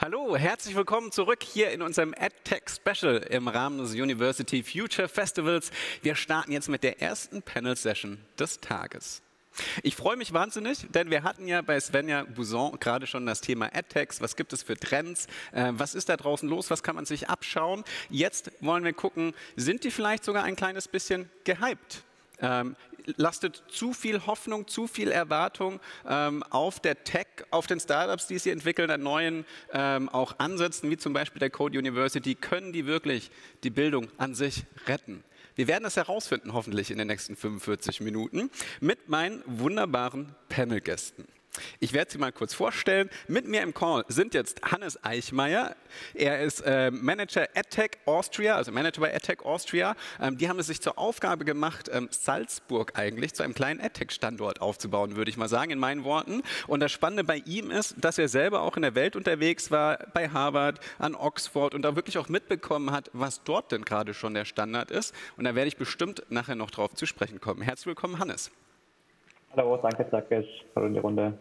Hallo, herzlich willkommen zurück hier in unserem EdTech Special im Rahmen des University Future Festivals. Wir starten jetzt mit der ersten Panel Session des Tages. Ich freue mich wahnsinnig, denn wir hatten ja bei Svenja Bouson gerade schon das Thema AdTechs. Was gibt es für Trends? Äh, was ist da draußen los? Was kann man sich abschauen? Jetzt wollen wir gucken, sind die vielleicht sogar ein kleines bisschen gehypt? Ähm, lastet zu viel Hoffnung, zu viel Erwartung ähm, auf der Tech, auf den Startups, die sie entwickeln, an neuen ähm, auch Ansätzen, wie zum Beispiel der Code University, können die wirklich die Bildung an sich retten? Wir werden das herausfinden, hoffentlich in den nächsten 45 Minuten, mit meinen wunderbaren Panelgästen. Ich werde Sie mal kurz vorstellen. Mit mir im Call sind jetzt Hannes Eichmeier. Er ist äh, Manager EdTech Austria, also Manager bei EdTech Austria. Ähm, die haben es sich zur Aufgabe gemacht, ähm, Salzburg eigentlich zu einem kleinen EdTech-Standort aufzubauen, würde ich mal sagen, in meinen Worten. Und das Spannende bei ihm ist, dass er selber auch in der Welt unterwegs war, bei Harvard, an Oxford und da wirklich auch mitbekommen hat, was dort denn gerade schon der Standard ist. Und da werde ich bestimmt nachher noch drauf zu sprechen kommen. Herzlich willkommen, Hannes. Hallo, danke, Zackes. Hallo in die Runde.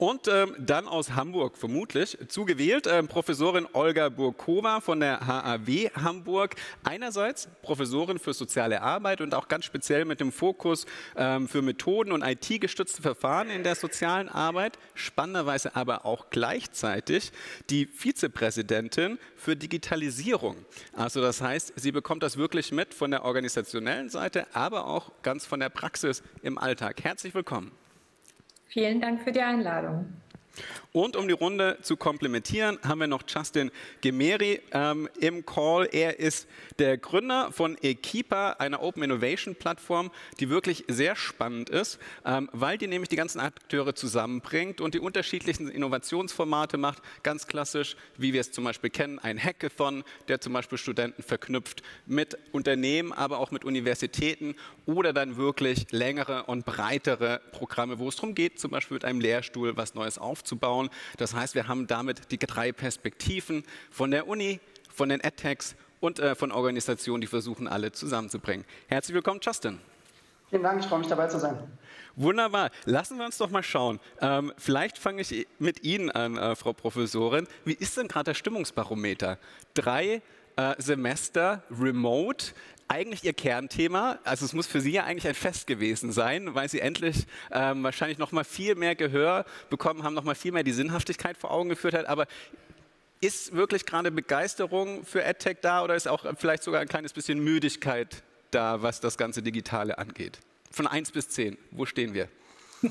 Und ähm, dann aus Hamburg vermutlich zugewählt ähm, Professorin Olga Burkova von der HAW Hamburg. Einerseits Professorin für soziale Arbeit und auch ganz speziell mit dem Fokus ähm, für Methoden und IT-gestützte Verfahren in der sozialen Arbeit. Spannenderweise aber auch gleichzeitig die Vizepräsidentin für Digitalisierung. Also das heißt, sie bekommt das wirklich mit von der organisationellen Seite, aber auch ganz von der Praxis im Alltag. Herzlich willkommen. Vielen Dank für die Einladung. Und um die Runde zu komplementieren, haben wir noch Justin Gemeri ähm, im Call. Er ist der Gründer von Equipa, einer Open Innovation Plattform, die wirklich sehr spannend ist, ähm, weil die nämlich die ganzen Akteure zusammenbringt und die unterschiedlichsten Innovationsformate macht. Ganz klassisch, wie wir es zum Beispiel kennen, ein Hackathon, der zum Beispiel Studenten verknüpft mit Unternehmen, aber auch mit Universitäten oder dann wirklich längere und breitere Programme, wo es darum geht, zum Beispiel mit einem Lehrstuhl was Neues aufzubauen aufbauen. Das heißt, wir haben damit die drei Perspektiven von der Uni, von den EdTechs und äh, von Organisationen, die versuchen, alle zusammenzubringen. Herzlich willkommen, Justin. Vielen Dank, ich freue mich dabei zu sein. Wunderbar. Lassen wir uns doch mal schauen. Ähm, vielleicht fange ich mit Ihnen an, äh, Frau Professorin. Wie ist denn gerade der Stimmungsbarometer? Drei äh, Semester remote eigentlich ihr Kernthema. Also es muss für Sie ja eigentlich ein Fest gewesen sein, weil Sie endlich ähm, wahrscheinlich noch mal viel mehr Gehör bekommen haben, noch mal viel mehr die Sinnhaftigkeit vor Augen geführt hat. Aber ist wirklich gerade Begeisterung für EdTech da oder ist auch vielleicht sogar ein kleines bisschen Müdigkeit da, was das ganze Digitale angeht? Von 1 bis 10, wo stehen wir?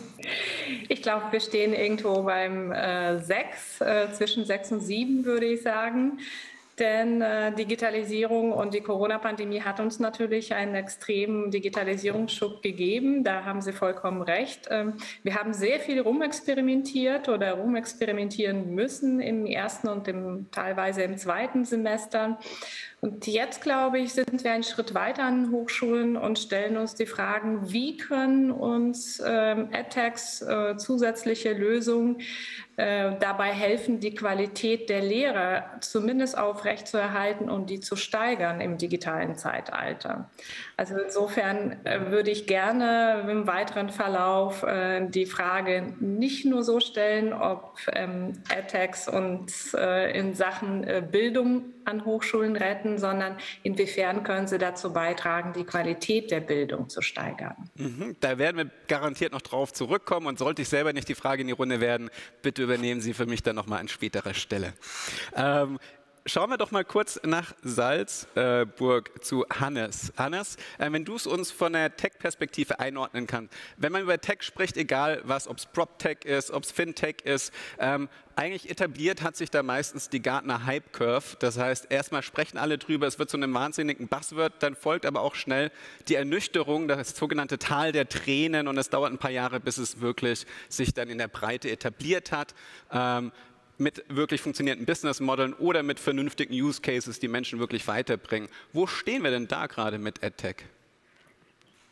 Ich glaube, wir stehen irgendwo beim äh, 6, äh, zwischen 6 und 7 würde ich sagen. Denn äh, Digitalisierung und die Corona-Pandemie hat uns natürlich einen extremen Digitalisierungsschub gegeben. Da haben Sie vollkommen recht. Ähm, wir haben sehr viel rumexperimentiert oder rumexperimentieren müssen im ersten und im, teilweise im zweiten Semester. Und jetzt, glaube ich, sind wir einen Schritt weiter an Hochschulen und stellen uns die Fragen, wie können uns ähm, EdTechs äh, zusätzliche Lösungen äh, dabei helfen, die Qualität der Lehre zumindest aufrechtzuerhalten und die zu steigern im digitalen Zeitalter. Also insofern äh, würde ich gerne im weiteren Verlauf äh, die Frage nicht nur so stellen, ob ähm, EdTechs uns äh, in Sachen Bildung an Hochschulen retten, sondern inwiefern können sie dazu beitragen, die Qualität der Bildung zu steigern. Mhm, da werden wir garantiert noch drauf zurückkommen und sollte ich selber nicht die Frage in die Runde werden, bitte übernehmen Sie für mich dann nochmal an späterer Stelle. Ähm, Schauen wir doch mal kurz nach Salzburg zu Hannes. Hannes, äh, wenn du es uns von der Tech-Perspektive einordnen kannst. Wenn man über Tech spricht, egal was, ob es PropTech ist, ob es FinTech ist, ähm, eigentlich etabliert hat sich da meistens die Gartner Hype Curve. Das heißt, erstmal sprechen alle drüber, es wird zu einem wahnsinnigen Buzzword, dann folgt aber auch schnell die Ernüchterung, das sogenannte Tal der Tränen und es dauert ein paar Jahre, bis es wirklich sich dann in der Breite etabliert hat. Ähm, mit wirklich funktionierenden Business-Modellen oder mit vernünftigen Use Cases, die Menschen wirklich weiterbringen. Wo stehen wir denn da gerade mit EdTech?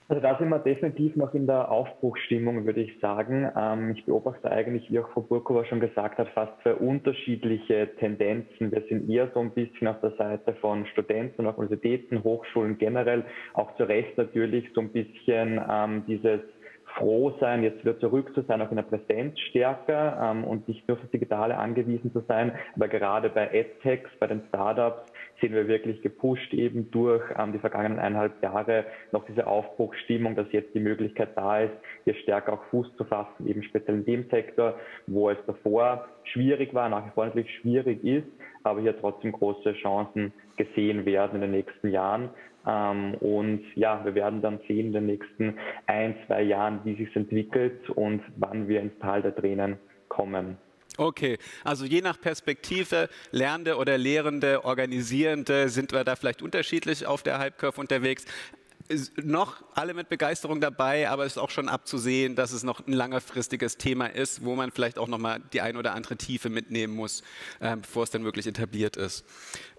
Also da sind wir definitiv noch in der Aufbruchsstimmung, würde ich sagen. Ähm, ich beobachte eigentlich, wie auch Frau Burkova schon gesagt hat, fast zwei unterschiedliche Tendenzen. Wir sind eher so ein bisschen auf der Seite von Studenten Universitäten, Hochschulen generell, auch zu Recht natürlich so ein bisschen ähm, dieses froh sein, jetzt wieder zurück zu sein, auch in der Präsenz stärker ähm, und nicht nur fürs Digitale angewiesen zu sein. Aber gerade bei EdTechs, bei den Startups, sind wir wirklich gepusht eben durch ähm, die vergangenen eineinhalb Jahre noch diese Aufbruchsstimmung, dass jetzt die Möglichkeit da ist, hier stärker auch Fuß zu fassen, eben speziell in dem Sektor, wo es davor schwierig war, nach wie vor natürlich schwierig ist, aber hier trotzdem große Chancen gesehen werden in den nächsten Jahren. Ähm, und ja, wir werden dann sehen in den nächsten ein, zwei Jahren, wie sich entwickelt und wann wir ins Tal der Tränen kommen. Okay, also je nach Perspektive, Lernende oder Lehrende, Organisierende, sind wir da vielleicht unterschiedlich auf der Hype Curve unterwegs noch alle mit Begeisterung dabei, aber es ist auch schon abzusehen, dass es noch ein langfristiges Thema ist, wo man vielleicht auch noch mal die ein oder andere Tiefe mitnehmen muss, äh, bevor es dann wirklich etabliert ist.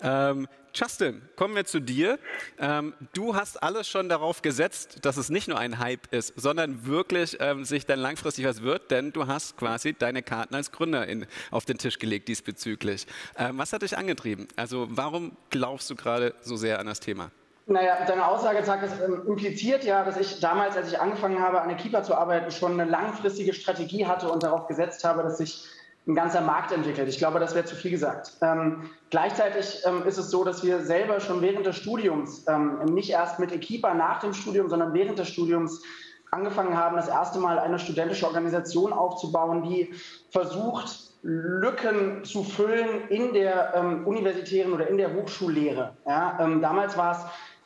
Ähm, Justin, kommen wir zu dir. Ähm, du hast alles schon darauf gesetzt, dass es nicht nur ein Hype ist, sondern wirklich ähm, sich dann langfristig was wird, denn du hast quasi deine Karten als Gründer in, auf den Tisch gelegt diesbezüglich. Ähm, was hat dich angetrieben? Also warum glaubst du gerade so sehr an das Thema? Naja, deine Aussage sagt, das ähm, impliziert ja, dass ich damals, als ich angefangen habe, an der Keeper zu arbeiten, schon eine langfristige Strategie hatte und darauf gesetzt habe, dass sich ein ganzer Markt entwickelt. Ich glaube, das wäre zu viel gesagt. Ähm, gleichzeitig ähm, ist es so, dass wir selber schon während des Studiums, ähm, nicht erst mit Equipa nach dem Studium, sondern während des Studiums angefangen haben, das erste Mal eine studentische Organisation aufzubauen, die versucht, Lücken zu füllen in der ähm, universitären oder in der Hochschullehre. Ja, ähm, damals war es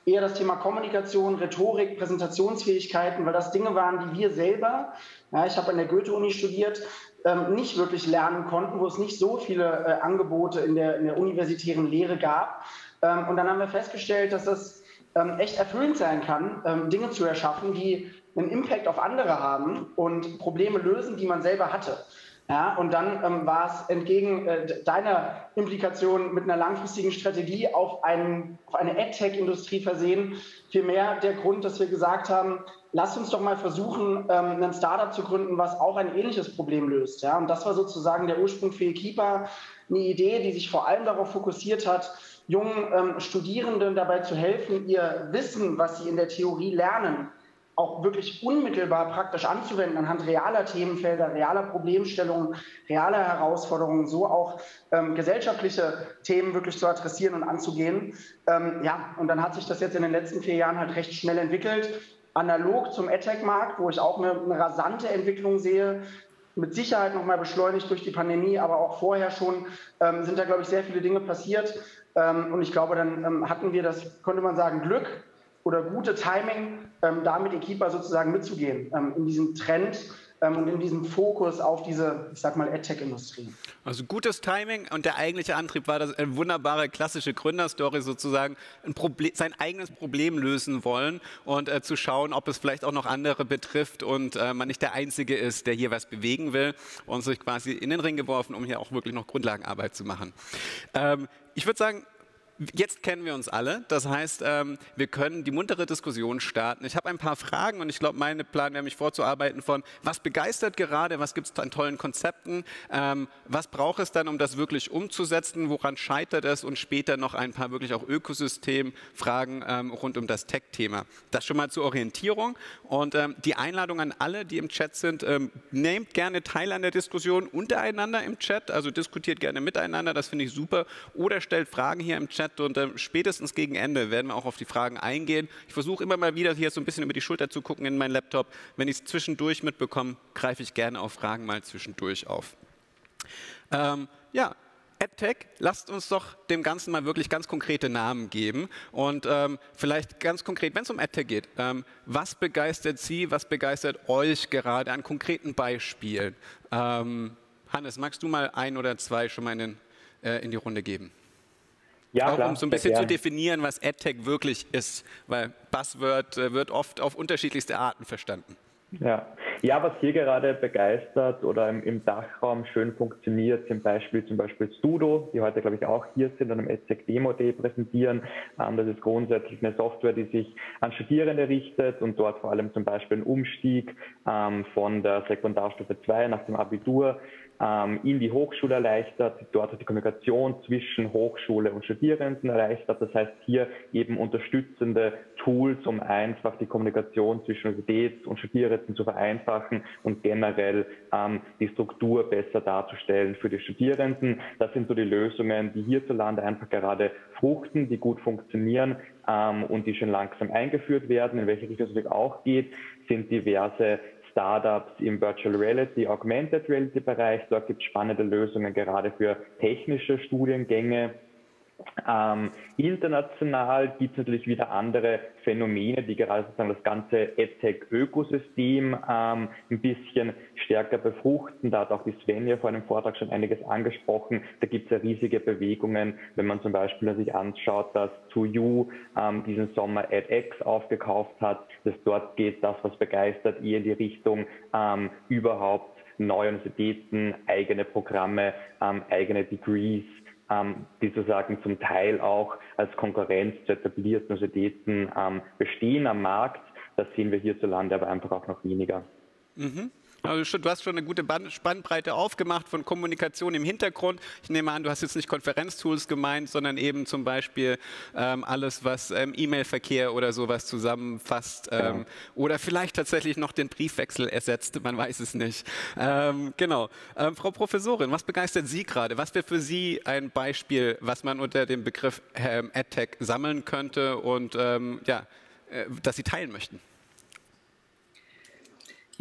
eher das Thema Kommunikation, Rhetorik, Präsentationsfähigkeiten, weil das Dinge waren, die wir selber, ja, ich habe an der Goethe-Uni studiert, ähm, nicht wirklich lernen konnten, wo es nicht so viele äh, Angebote in der, in der, universitären Lehre gab. Ähm, und dann haben wir festgestellt, dass es ähm, echt erfüllend sein kann, ähm, Dinge zu erschaffen, die einen Impact auf andere haben und Probleme lösen, die man selber hatte. Ja, und dann ähm, war es entgegen äh, deiner Implikation mit einer langfristigen Strategie auf, einen, auf eine AdTech-Industrie versehen, vielmehr der Grund, dass wir gesagt haben, lasst uns doch mal versuchen, ähm, ein Startup zu gründen, was auch ein ähnliches Problem löst. Ja? Und das war sozusagen der Ursprung für Equipa, eine Idee, die sich vor allem darauf fokussiert hat, jungen ähm, Studierenden dabei zu helfen, ihr Wissen, was sie in der Theorie lernen, auch wirklich unmittelbar praktisch anzuwenden anhand realer Themenfelder, realer Problemstellungen, realer Herausforderungen, so auch ähm, gesellschaftliche Themen wirklich zu adressieren und anzugehen. Ähm, ja, und dann hat sich das jetzt in den letzten vier Jahren halt recht schnell entwickelt. Analog zum AdTech-Markt, wo ich auch eine, eine rasante Entwicklung sehe, mit Sicherheit nochmal beschleunigt durch die Pandemie, aber auch vorher schon ähm, sind da, glaube ich, sehr viele Dinge passiert. Ähm, und ich glaube, dann ähm, hatten wir das, könnte man sagen, Glück, oder gute Timing, ähm, da mit Equipa sozusagen mitzugehen ähm, in diesem Trend ähm, und in diesem Fokus auf diese, ich sag mal, AdTech-Industrie. Also gutes Timing und der eigentliche Antrieb war das eine wunderbare klassische Gründerstory sozusagen, sein eigenes Problem lösen wollen und äh, zu schauen, ob es vielleicht auch noch andere betrifft und äh, man nicht der Einzige ist, der hier was bewegen will und sich quasi in den Ring geworfen, um hier auch wirklich noch Grundlagenarbeit zu machen. Ähm, ich würde sagen, Jetzt kennen wir uns alle. Das heißt, ähm, wir können die muntere Diskussion starten. Ich habe ein paar Fragen und ich glaube, mein Plan wäre, mich vorzuarbeiten von, was begeistert gerade, was gibt es an tollen Konzepten, ähm, was braucht es dann, um das wirklich umzusetzen, woran scheitert es und später noch ein paar wirklich auch Ökosystemfragen ähm, rund um das Tech-Thema. Das schon mal zur Orientierung und die Einladung an alle, die im Chat sind, nehmt gerne teil an der Diskussion untereinander im Chat, also diskutiert gerne miteinander, das finde ich super, oder stellt Fragen hier im Chat Chat und äh, spätestens gegen Ende werden wir auch auf die Fragen eingehen. Ich versuche immer mal wieder hier so ein bisschen über die Schulter zu gucken in meinen Laptop. Wenn ich es zwischendurch mitbekomme, greife ich gerne auf Fragen mal zwischendurch auf. Ähm, ja, AdTech, lasst uns doch dem Ganzen mal wirklich ganz konkrete Namen geben und ähm, vielleicht ganz konkret, wenn es um AdTech geht, ähm, was begeistert Sie, was begeistert euch gerade an konkreten Beispielen? Ähm, Hannes, magst du mal ein oder zwei schon mal in, äh, in die Runde geben? Ja, auch klar, um so ein bisschen zu definieren, was AdTech wirklich ist, weil Buzzword äh, wird oft auf unterschiedlichste Arten verstanden. Ja. ja, was hier gerade begeistert oder im, im Dachraum schön funktioniert, zum Beispiel zum Beispiel Studo, die heute glaube ich auch hier sind und im AdTech Demo Day präsentieren. Ähm, das ist grundsätzlich eine Software, die sich an Studierende richtet und dort vor allem zum Beispiel einen Umstieg ähm, von der Sekundarstufe 2 nach dem Abitur ähm, in die Hochschule erleichtert, dort die Kommunikation zwischen Hochschule und Studierenden erleichtert. Das heißt, hier eben unterstützende Tools, um einfach die Kommunikation zwischen Universität und Studierenden zu vereinfachen und generell ähm, die Struktur besser darzustellen für die Studierenden. Das sind so die Lösungen, die hierzulande einfach gerade fruchten, die gut funktionieren ähm, und die schon langsam eingeführt werden. In welche Richtung es auch geht, sind diverse Startups im Virtual Reality, Augmented Reality Bereich. Dort gibt es spannende Lösungen gerade für technische Studiengänge. Ähm, international gibt es natürlich wieder andere Phänomene, die gerade sozusagen das ganze EdTech-Ökosystem ähm, ein bisschen stärker befruchten. Da hat auch die Svenja vor einem Vortrag schon einiges angesprochen. Da gibt es ja riesige Bewegungen, wenn man zum Beispiel sich anschaut, dass 2U ähm, diesen Sommer edX aufgekauft hat, dass dort geht das, was begeistert, eher in die Richtung ähm, überhaupt neue Universitäten, eigene Programme, ähm, eigene Degrees ähm, die sozusagen zum Teil auch als Konkurrenz zu etablierten Universitäten ähm, bestehen am Markt. Das sehen wir hierzulande aber einfach auch noch weniger. Mhm. Also du hast schon eine gute Spannbreite aufgemacht von Kommunikation im Hintergrund. Ich nehme an, du hast jetzt nicht Konferenztools gemeint, sondern eben zum Beispiel ähm, alles, was ähm, E-Mail-Verkehr oder sowas zusammenfasst ähm, genau. oder vielleicht tatsächlich noch den Briefwechsel ersetzt, man weiß es nicht. Ähm, genau. Ähm, Frau Professorin, was begeistert Sie gerade? Was wäre für Sie ein Beispiel, was man unter dem Begriff ähm, AdTech sammeln könnte und ja, äh, das Sie teilen möchten?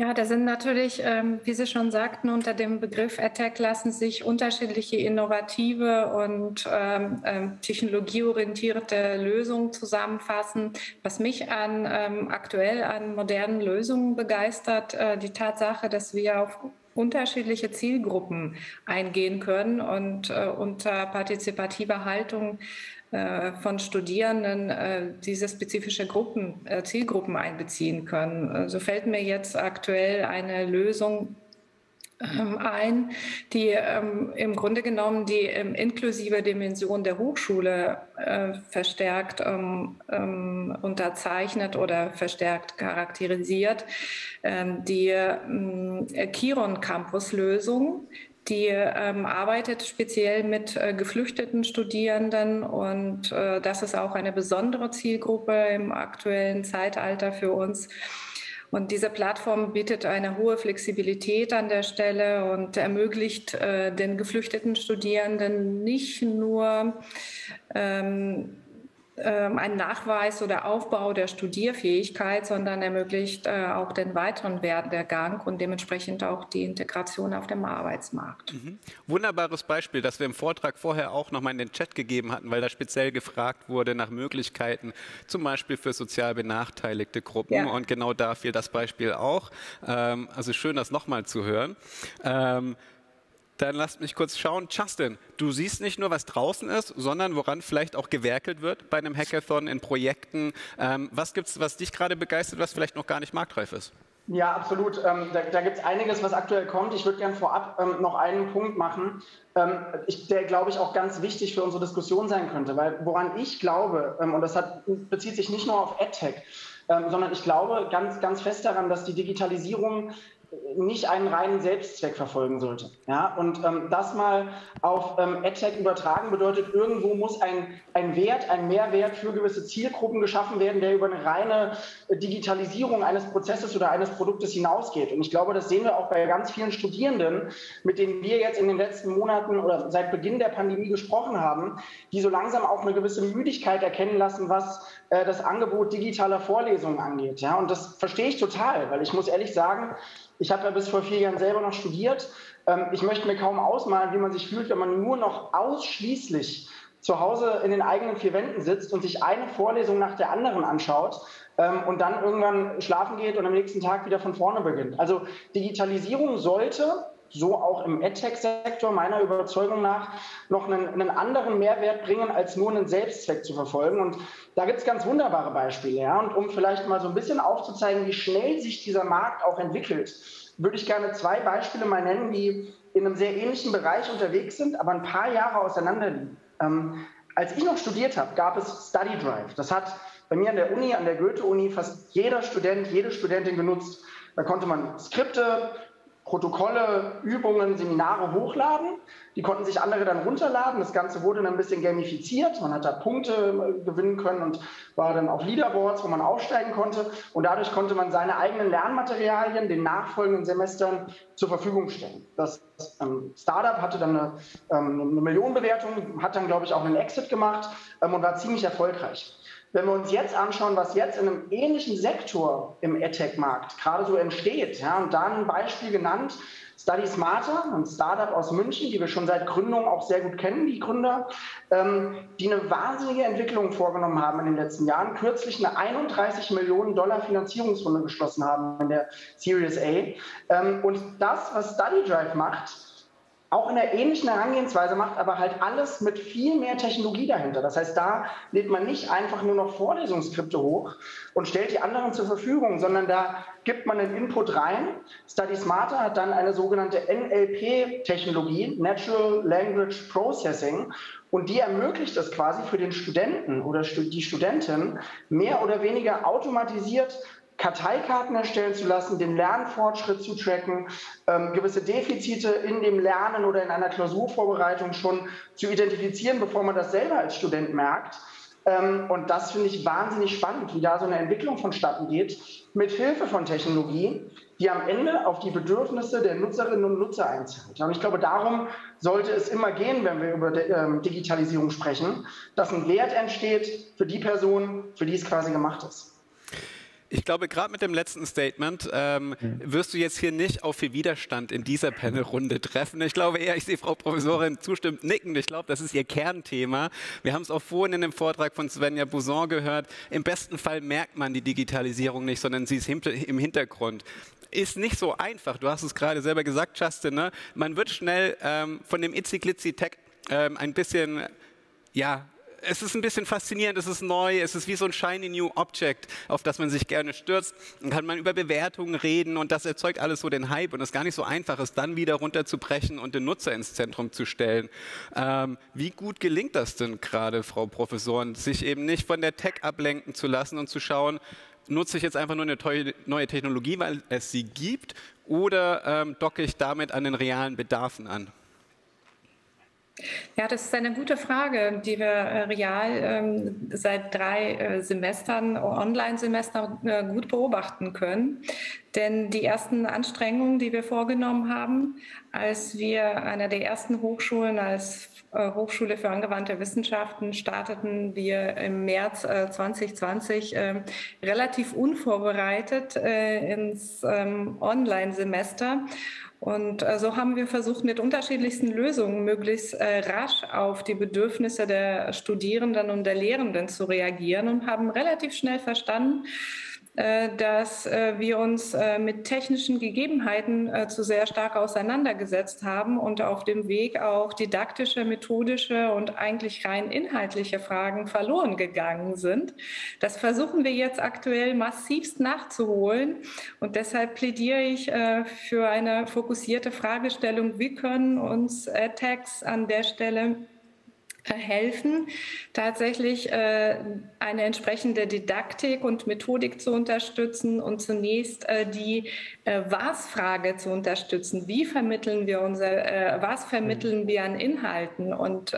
Ja, da sind natürlich, ähm, wie Sie schon sagten, unter dem Begriff AdTech lassen sich unterschiedliche innovative und ähm, ähm, technologieorientierte Lösungen zusammenfassen. Was mich an aktuell an modernen Lösungen begeistert, äh, die Tatsache, dass wir auf unterschiedliche Zielgruppen eingehen können und äh, unter partizipativer Haltung von Studierenden äh, diese spezifische Gruppen, äh, Zielgruppen einbeziehen können. So fällt mir jetzt aktuell eine Lösung ähm, ein, die ähm, im Grunde genommen die ähm, inklusive Dimension der Hochschule verstärkt unterzeichnet oder verstärkt charakterisiert. die Kiron Campus Lösung, die ähm, arbeitet speziell mit äh, geflüchteten Studierenden und äh, das ist auch eine besondere Zielgruppe im aktuellen Zeitalter für uns. Und diese Plattform bietet eine hohe Flexibilität an der Stelle und ermöglicht äh, den geflüchteten Studierenden nicht nur ähm, ein Nachweis oder Aufbau der Studierfähigkeit, sondern ermöglicht äh, auch den weiteren Werdegang und dementsprechend auch die Integration auf dem Arbeitsmarkt. Mhm. Wunderbares Beispiel, das wir im Vortrag vorher auch nochmal in den Chat gegeben hatten, weil da speziell gefragt wurde nach Möglichkeiten, zum Beispiel für sozial benachteiligte Gruppen. Ja. Und genau da fiel das Beispiel auch. Ähm, also schön, das nochmal zu hören. Dann lasst mich kurz schauen. Justin, du siehst nicht nur, was draußen ist, sondern woran vielleicht auch gewerkelt wird bei einem Hackathon in Projekten. Ähm, was gibt es, was dich gerade begeistert, was vielleicht noch gar nicht marktreif ist? Ja, absolut. Ähm, da da gibt es einiges, was aktuell kommt. Ich würde gerne vorab ähm, noch einen Punkt machen, ähm, ich, der, glaube ich, auch ganz wichtig für unsere Diskussion sein könnte. Weil woran ich glaube, ähm, und das hat, bezieht sich nicht nur auf AdTech, ähm, sondern ich glaube ganz, ganz fest daran, dass die Digitalisierung nicht einen reinen Selbstzweck verfolgen sollte. Ja? Und ähm, das mal auf ähm, AdTech übertragen bedeutet, irgendwo muss ein, ein Wert, ein Mehrwert für gewisse Zielgruppen geschaffen werden, der über eine reine Digitalisierung eines Prozesses oder eines Produktes hinausgeht. Und ich glaube, das sehen wir auch bei ganz vielen Studierenden, mit denen wir jetzt in den letzten Monaten oder seit Beginn der Pandemie gesprochen haben, die so langsam auch eine gewisse Müdigkeit erkennen lassen, was äh, das Angebot digitaler Vorlesungen angeht. Ja? Und das verstehe ich total, weil ich muss ehrlich sagen, ich habe ja bis vor vier Jahren selber noch studiert. Ähm, ich möchte mir kaum ausmalen, wie man sich fühlt, wenn man nur noch ausschließlich zu Hause in den eigenen vier Wänden sitzt und sich eine Vorlesung nach der anderen anschaut ähm, und dann irgendwann schlafen geht und am nächsten Tag wieder von vorne beginnt. Also Digitalisierung sollte, so auch im EdTech-Sektor meiner Überzeugung nach, noch einen, einen, anderen Mehrwert bringen, als nur einen Selbstzweck zu verfolgen. Und da gibt es ganz wunderbare Beispiele. Ja? Und um vielleicht mal so ein bisschen aufzuzeigen, wie schnell sich dieser Markt auch entwickelt, würde ich gerne zwei Beispiele mal nennen, die in einem sehr ähnlichen Bereich unterwegs sind, aber ein paar Jahre auseinander liegen. Ähm, als ich noch studiert habe, gab es Study Drive. Das hat bei mir an der Uni, an der Goethe-Uni, fast jeder Student, jede Studentin genutzt. Da konnte man Skripte Protokolle, Übungen, Seminare hochladen. Die konnten sich andere dann runterladen. Das Ganze wurde dann ein bisschen gamifiziert. Man hat da Punkte äh, gewinnen können und war dann auf Leaderboards, wo man aufsteigen konnte. Und dadurch konnte man seine eigenen Lernmaterialien den nachfolgenden Semestern zur Verfügung stellen. Das ähm, Startup hatte dann eine, ähm, eine Millionenbewertung, hat dann, glaube ich, auch einen Exit gemacht ähm, und war ziemlich erfolgreich. Wenn wir uns jetzt anschauen, was jetzt in einem ähnlichen Sektor im EdTech-Markt gerade so entsteht, ja, und da ein Beispiel genannt, Study Smarter, ein Startup aus München, die wir schon seit Gründung auch sehr gut kennen, die Gründer, ähm, die eine wahnsinnige Entwicklung vorgenommen haben in den letzten Jahren, kürzlich eine 31 Millionen Dollar Finanzierungsrunde geschlossen haben in der Series A. Ähm, und das, was Study Drive macht, auch in einer ähnlichen Herangehensweise macht, aber halt alles mit viel mehr Technologie dahinter. Das heißt, da lädt man nicht einfach nur noch Vorlesungsskripte hoch und stellt die anderen zur Verfügung, sondern da gibt man einen Input rein. Study Smarter hat dann eine sogenannte NLP-Technologie, Natural Language Processing, und die ermöglicht es quasi für den Studenten oder die Studentin mehr oder weniger automatisiert Karteikarten erstellen zu lassen, den Lernfortschritt zu tracken, ähm, gewisse Defizite in dem Lernen oder in einer Klausurvorbereitung schon zu identifizieren, bevor man das selber als Student merkt. Ähm, und das finde ich wahnsinnig spannend, wie da so eine Entwicklung vonstatten geht, mit Hilfe von Technologie, die am Ende auf die Bedürfnisse der Nutzerinnen und Nutzer einzahlt. Und ich glaube, darum sollte es immer gehen, wenn wir über ähm, Digitalisierung sprechen, dass ein Wert entsteht für die Person, für die es quasi gemacht ist. Ich glaube, gerade mit dem letzten Statement ähm, wirst du jetzt hier nicht auf viel Widerstand in dieser Panelrunde treffen. Ich glaube eher, ich sehe Frau Professorin zustimmt nicken. Ich glaube, das ist ihr Kernthema. Wir haben es auch vorhin in dem Vortrag von Svenja Bousson gehört. Im besten Fall merkt man die Digitalisierung nicht, sondern sie ist im Hintergrund ist nicht so einfach. Du hast es gerade selber gesagt, Justin. Ne? Man wird schnell ähm, von dem Itzi-Glitzi-Tech ähm, ein bisschen ja, es ist ein bisschen faszinierend, es ist neu, es ist wie so ein shiny new object, auf das man sich gerne stürzt. Dann kann man über Bewertungen reden und das erzeugt alles so den Hype und es ist gar nicht so einfach, es dann wieder runterzubrechen und den Nutzer ins Zentrum zu stellen. Ähm, wie gut gelingt das denn gerade, Frau Professorin, sich eben nicht von der Tech ablenken zu lassen und zu schauen, nutze ich jetzt einfach nur eine neue Technologie, weil es sie gibt, oder ähm, docke ich damit an den realen Bedarfen an? Ja, das ist eine gute Frage, die wir äh, real ähm, seit drei äh, Semestern, Online-Semester, äh, gut beobachten können. Denn die ersten Anstrengungen, die wir vorgenommen haben, als wir einer der ersten Hochschulen als äh, Hochschule für angewandte Wissenschaften starteten wir im März 2020 äh, relativ unvorbereitet äh, ins ähm, Online-Semester und äh, so haben wir versucht, mit unterschiedlichsten Lösungen möglichst äh, rasch auf die Bedürfnisse der Studierenden und der Lehrenden zu reagieren und haben relativ schnell verstanden, dass äh, wir uns äh, mit technischen Gegebenheiten zu sehr stark auseinandergesetzt haben und auf dem Weg auch didaktische, methodische und eigentlich rein inhaltliche Fragen verloren gegangen sind. Das versuchen wir jetzt aktuell massivst nachzuholen und deshalb plädiere ich für eine fokussierte Fragestellung, wie können uns Tags an der Stelle helfen, tatsächlich äh, eine entsprechende Didaktik und Methodik zu unterstützen und zunächst äh, die äh, Was-Frage zu unterstützen. Wie vermitteln wir unser, was vermitteln wir an Inhalten? Und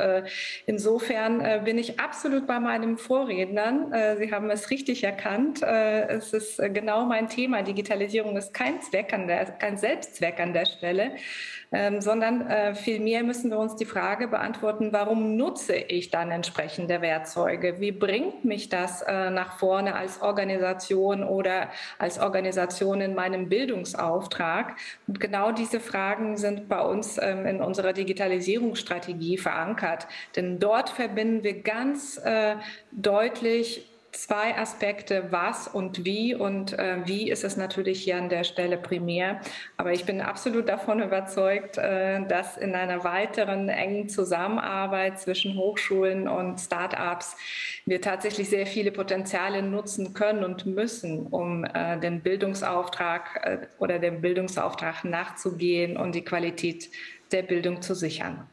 insofern bin ich absolut bei meinem Vorrednern. Sie haben es richtig erkannt. Es ist genau mein Thema. Digitalisierung ist kein Zweck an der, kein Selbstzweck an der Stelle ähm, sondern äh, vielmehr müssen wir uns die Frage beantworten, warum nutze ich dann entsprechende Werkzeuge? Wie bringt mich das äh, nach vorne als Organisation oder als Organisation in meinem Bildungsauftrag? Und genau diese Fragen sind bei uns ähm, in unserer Digitalisierungsstrategie verankert. Denn dort verbinden wir ganz äh, deutlich zwei Aspekte, was und wie. Und äh, wie ist es natürlich hier an der Stelle primär. Aber ich bin absolut davon überzeugt, äh, dass in einer weiteren engen Zusammenarbeit zwischen Hochschulen und Start-ups wir tatsächlich sehr viele Potenziale nutzen können und müssen, um äh, den Bildungsauftrag äh, oder dem Bildungsauftrag nachzugehen und die Qualität der Bildung zu sichern.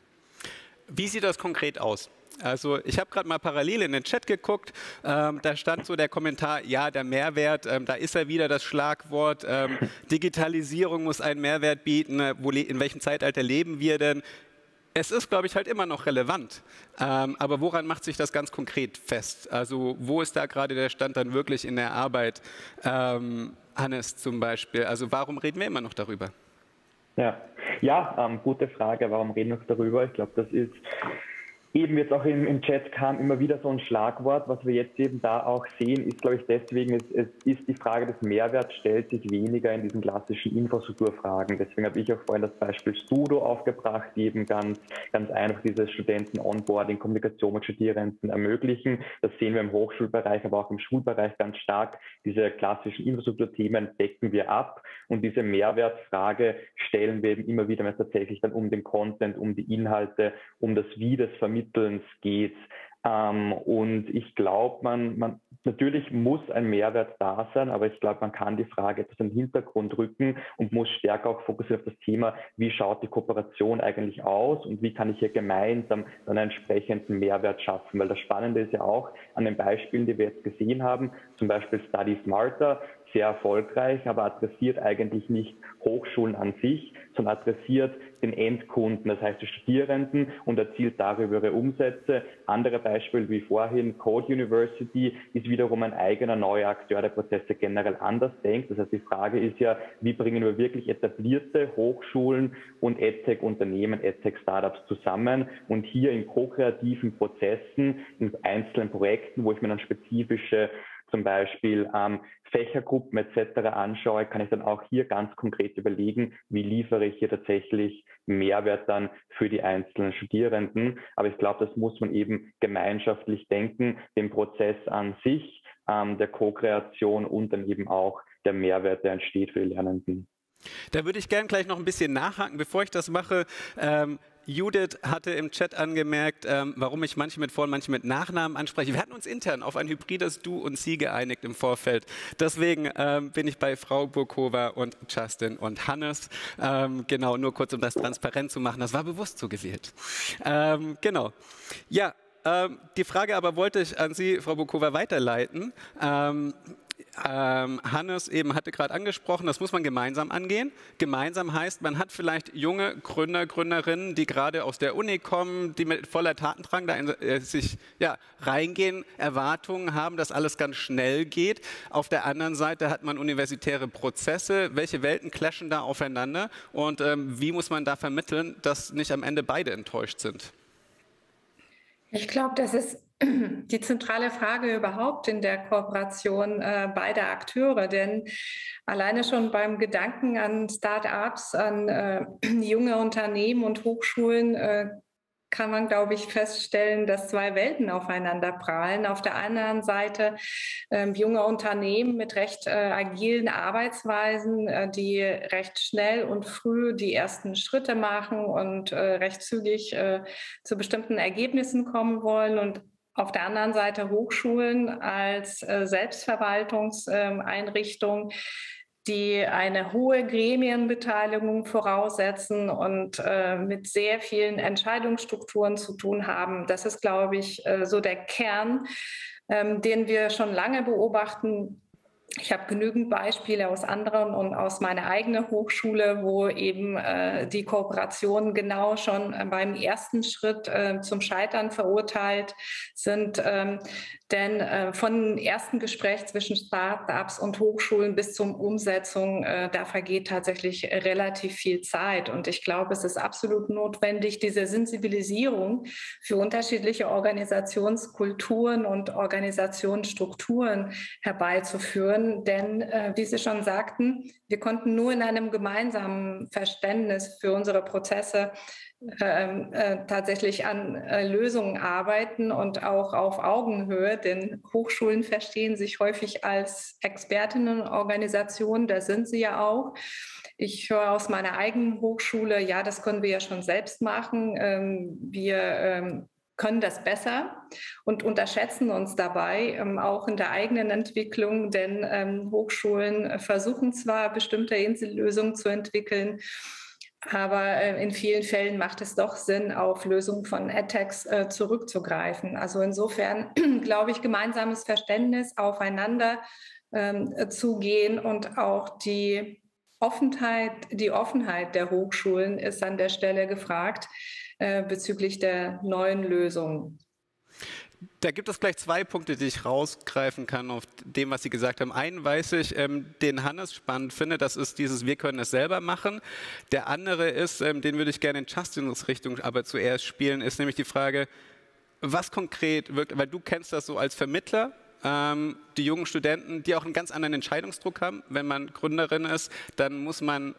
Wie sieht das konkret aus? Also ich habe gerade mal parallel in den Chat geguckt. Ähm, da stand so der Kommentar, ja, der Mehrwert, ähm, da ist ja wieder das Schlagwort. Ähm, Digitalisierung muss einen Mehrwert bieten. Äh, wo, in welchem Zeitalter leben wir denn? Es ist, glaube ich, halt immer noch relevant. Ähm, aber woran macht sich das ganz konkret fest? Also wo ist da gerade der Stand dann wirklich in der Arbeit? Ähm, Hannes zum Beispiel. Also warum reden wir immer noch darüber? Ja, ja ähm, gute Frage. Warum reden wir noch darüber? Ich glaube, das ist eben jetzt auch im, im, Chat kam immer wieder so ein Schlagwort. Was wir jetzt eben da auch sehen, ist, glaube ich, deswegen, es, es ist die Frage des Mehrwerts stellt sich weniger in diesen klassischen Infrastrukturfragen. Deswegen habe ich auch vorhin das Beispiel Studo aufgebracht, die eben ganz, ganz einfach dieses Studenten-Onboarding, Kommunikation mit Studierenden ermöglichen. Das sehen wir im Hochschulbereich, aber auch im Schulbereich ganz stark. Diese klassischen Infrastrukturthemen decken wir ab und diese Mehrwertfrage stellen wir eben immer wieder, wenn es tatsächlich dann um den Content, um die Inhalte, um das Wie des Vermittlens Vermittelns geht. Ähm, und ich glaube, man, man, natürlich muss ein Mehrwert da sein, aber ich glaube, man kann die Frage etwas in den Hintergrund rücken und muss stärker auch fokussieren auf das Thema, wie schaut die Kooperation eigentlich aus und wie kann ich hier gemeinsam dann einen entsprechenden Mehrwert schaffen. Weil das Spannende ist ja auch an den Beispielen, die wir jetzt gesehen haben, zum Beispiel Study Smarter, sehr erfolgreich, aber adressiert eigentlich nicht Hochschulen an sich, sondern adressiert den Endkunden, das heißt die Studierenden und erzielt darüber ihre Umsätze. Andere Beispiel wie vorhin Code University ist wiederum ein eigener neuer Akteur, der Prozesse generell anders denkt. Das heißt, die Frage ist ja, wie bringen wir wirklich etablierte Hochschulen und EdTech-Unternehmen, EdTech-Startups zusammen und hier in ko-kreativen Prozessen, in einzelnen Projekten, wo ich mir dann spezifische zum Beispiel ähm, Fächergruppen etc. anschaue, kann ich dann auch hier ganz konkret überlegen, wie liefere ich hier tatsächlich Mehrwert dann für die einzelnen Studierenden. Aber ich glaube, das muss man eben gemeinschaftlich denken, den Prozess an sich, ähm, der Co-Kreation und dann eben auch der Mehrwert, der entsteht für die Lernenden. Da würde ich gerne gleich noch ein bisschen nachhaken, bevor ich das mache. Ähm, Judith hatte im Chat angemerkt, ähm, warum ich manche mit Vor- und manche mit Nachnamen anspreche. Wir hatten uns intern auf ein hybrides Du und Sie geeinigt im Vorfeld. Deswegen ähm, bin ich bei Frau Burkova und Justin und Hannes. Ähm, genau, nur kurz, um das transparent zu machen. Das war bewusst so gewählt. Ähm, genau. Ja, ähm, die Frage aber wollte ich an Sie, Frau Burkova, weiterleiten. Ähm, Hannes eben hatte gerade angesprochen, das muss man gemeinsam angehen. Gemeinsam heißt, man hat vielleicht junge Gründer, Gründerinnen, die gerade aus der Uni kommen, die mit voller Tatendrang da in, äh, sich ja, reingehen, Erwartungen haben, dass alles ganz schnell geht. Auf der anderen Seite hat man universitäre Prozesse. Welche Welten clashen da aufeinander und ähm, wie muss man da vermitteln, dass nicht am Ende beide enttäuscht sind? Ich glaube, das ist die zentrale Frage überhaupt in der Kooperation äh, beider Akteure. Denn alleine schon beim Gedanken an Start-ups, an äh, junge Unternehmen und Hochschulen äh, kann man, glaube ich, feststellen, dass zwei Welten aufeinander prallen. Auf der anderen Seite ähm, junge Unternehmen mit recht äh, agilen Arbeitsweisen, äh, die recht schnell und früh die ersten Schritte machen und äh, recht zügig äh, zu bestimmten Ergebnissen kommen wollen. Und auf der anderen Seite Hochschulen als äh, Selbstverwaltungseinrichtung, die eine hohe Gremienbeteiligung voraussetzen und äh, mit sehr vielen Entscheidungsstrukturen zu tun haben. Das ist, glaube ich, äh, so der Kern, ähm, den wir schon lange beobachten ich habe genügend Beispiele aus anderen und aus meiner eigenen Hochschule, wo eben äh, die Kooperationen genau schon äh, beim ersten Schritt äh, zum Scheitern verurteilt sind. Ähm, denn äh, von ersten Gespräch zwischen Start-ups und Hochschulen bis zur Umsetzung, äh, da vergeht tatsächlich relativ viel Zeit. Und ich glaube, es ist absolut notwendig, diese Sensibilisierung für unterschiedliche Organisationskulturen und Organisationsstrukturen herbeizuführen denn äh, wie Sie schon sagten, wir konnten nur in einem gemeinsamen Verständnis für unsere Prozesse ähm, äh, tatsächlich an äh, Lösungen arbeiten und auch auf Augenhöhe, denn Hochschulen verstehen sich häufig als Expertinnenorganisationen, da sind sie ja auch. Ich höre aus meiner eigenen Hochschule, ja, das können wir ja schon selbst machen. Ähm, wir ähm, können das besser und unterschätzen uns dabei ähm, auch in der eigenen Entwicklung, denn ähm, Hochschulen versuchen zwar bestimmte Insellösungen zu entwickeln, Aber äh, in vielen Fällen macht es doch Sinn, auf Lösungen von AdTechs äh, zurückzugreifen. Also insofern glaube ich, gemeinsames Verständnis aufeinander ähm, zu gehen und auch die Offenheit, die Offenheit der Hochschulen ist an der Stelle gefragt äh, bezüglich der neuen Lösungen. Da gibt es gleich zwei Punkte, die ich rausgreifen kann auf dem, was Sie gesagt haben. Einen weiß ich, ähm, den Hannes spannend finde, das ist dieses Wir können es selber machen. Der andere ist, ähm, den würde ich gerne in Justins Richtung aber zuerst spielen, ist nämlich die Frage, was konkret wirkt, weil du kennst das so als Vermittler, ähm, die jungen Studenten, die auch einen ganz anderen Entscheidungsdruck haben. Wenn man Gründerin ist, dann muss man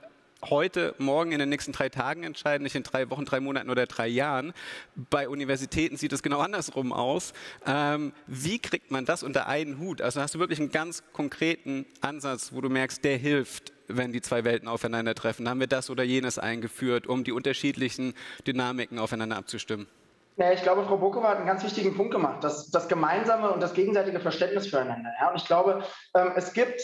heute, morgen, in den nächsten drei Tagen entscheiden, nicht in drei Wochen, drei Monaten oder drei Jahren. Bei Universitäten sieht es genau andersrum aus. Ähm, wie kriegt man das unter einen Hut? Also hast du wirklich einen ganz konkreten Ansatz, wo du merkst, der hilft, wenn die zwei Welten aufeinandertreffen. Haben wir das oder jenes eingeführt, um die unterschiedlichen Dynamiken aufeinander abzustimmen? Ja, ich glaube, Frau Bokova hat einen ganz wichtigen Punkt gemacht, das, das gemeinsame und das gegenseitige Verständnis füreinander. Ja? Und ich glaube, ähm, es gibt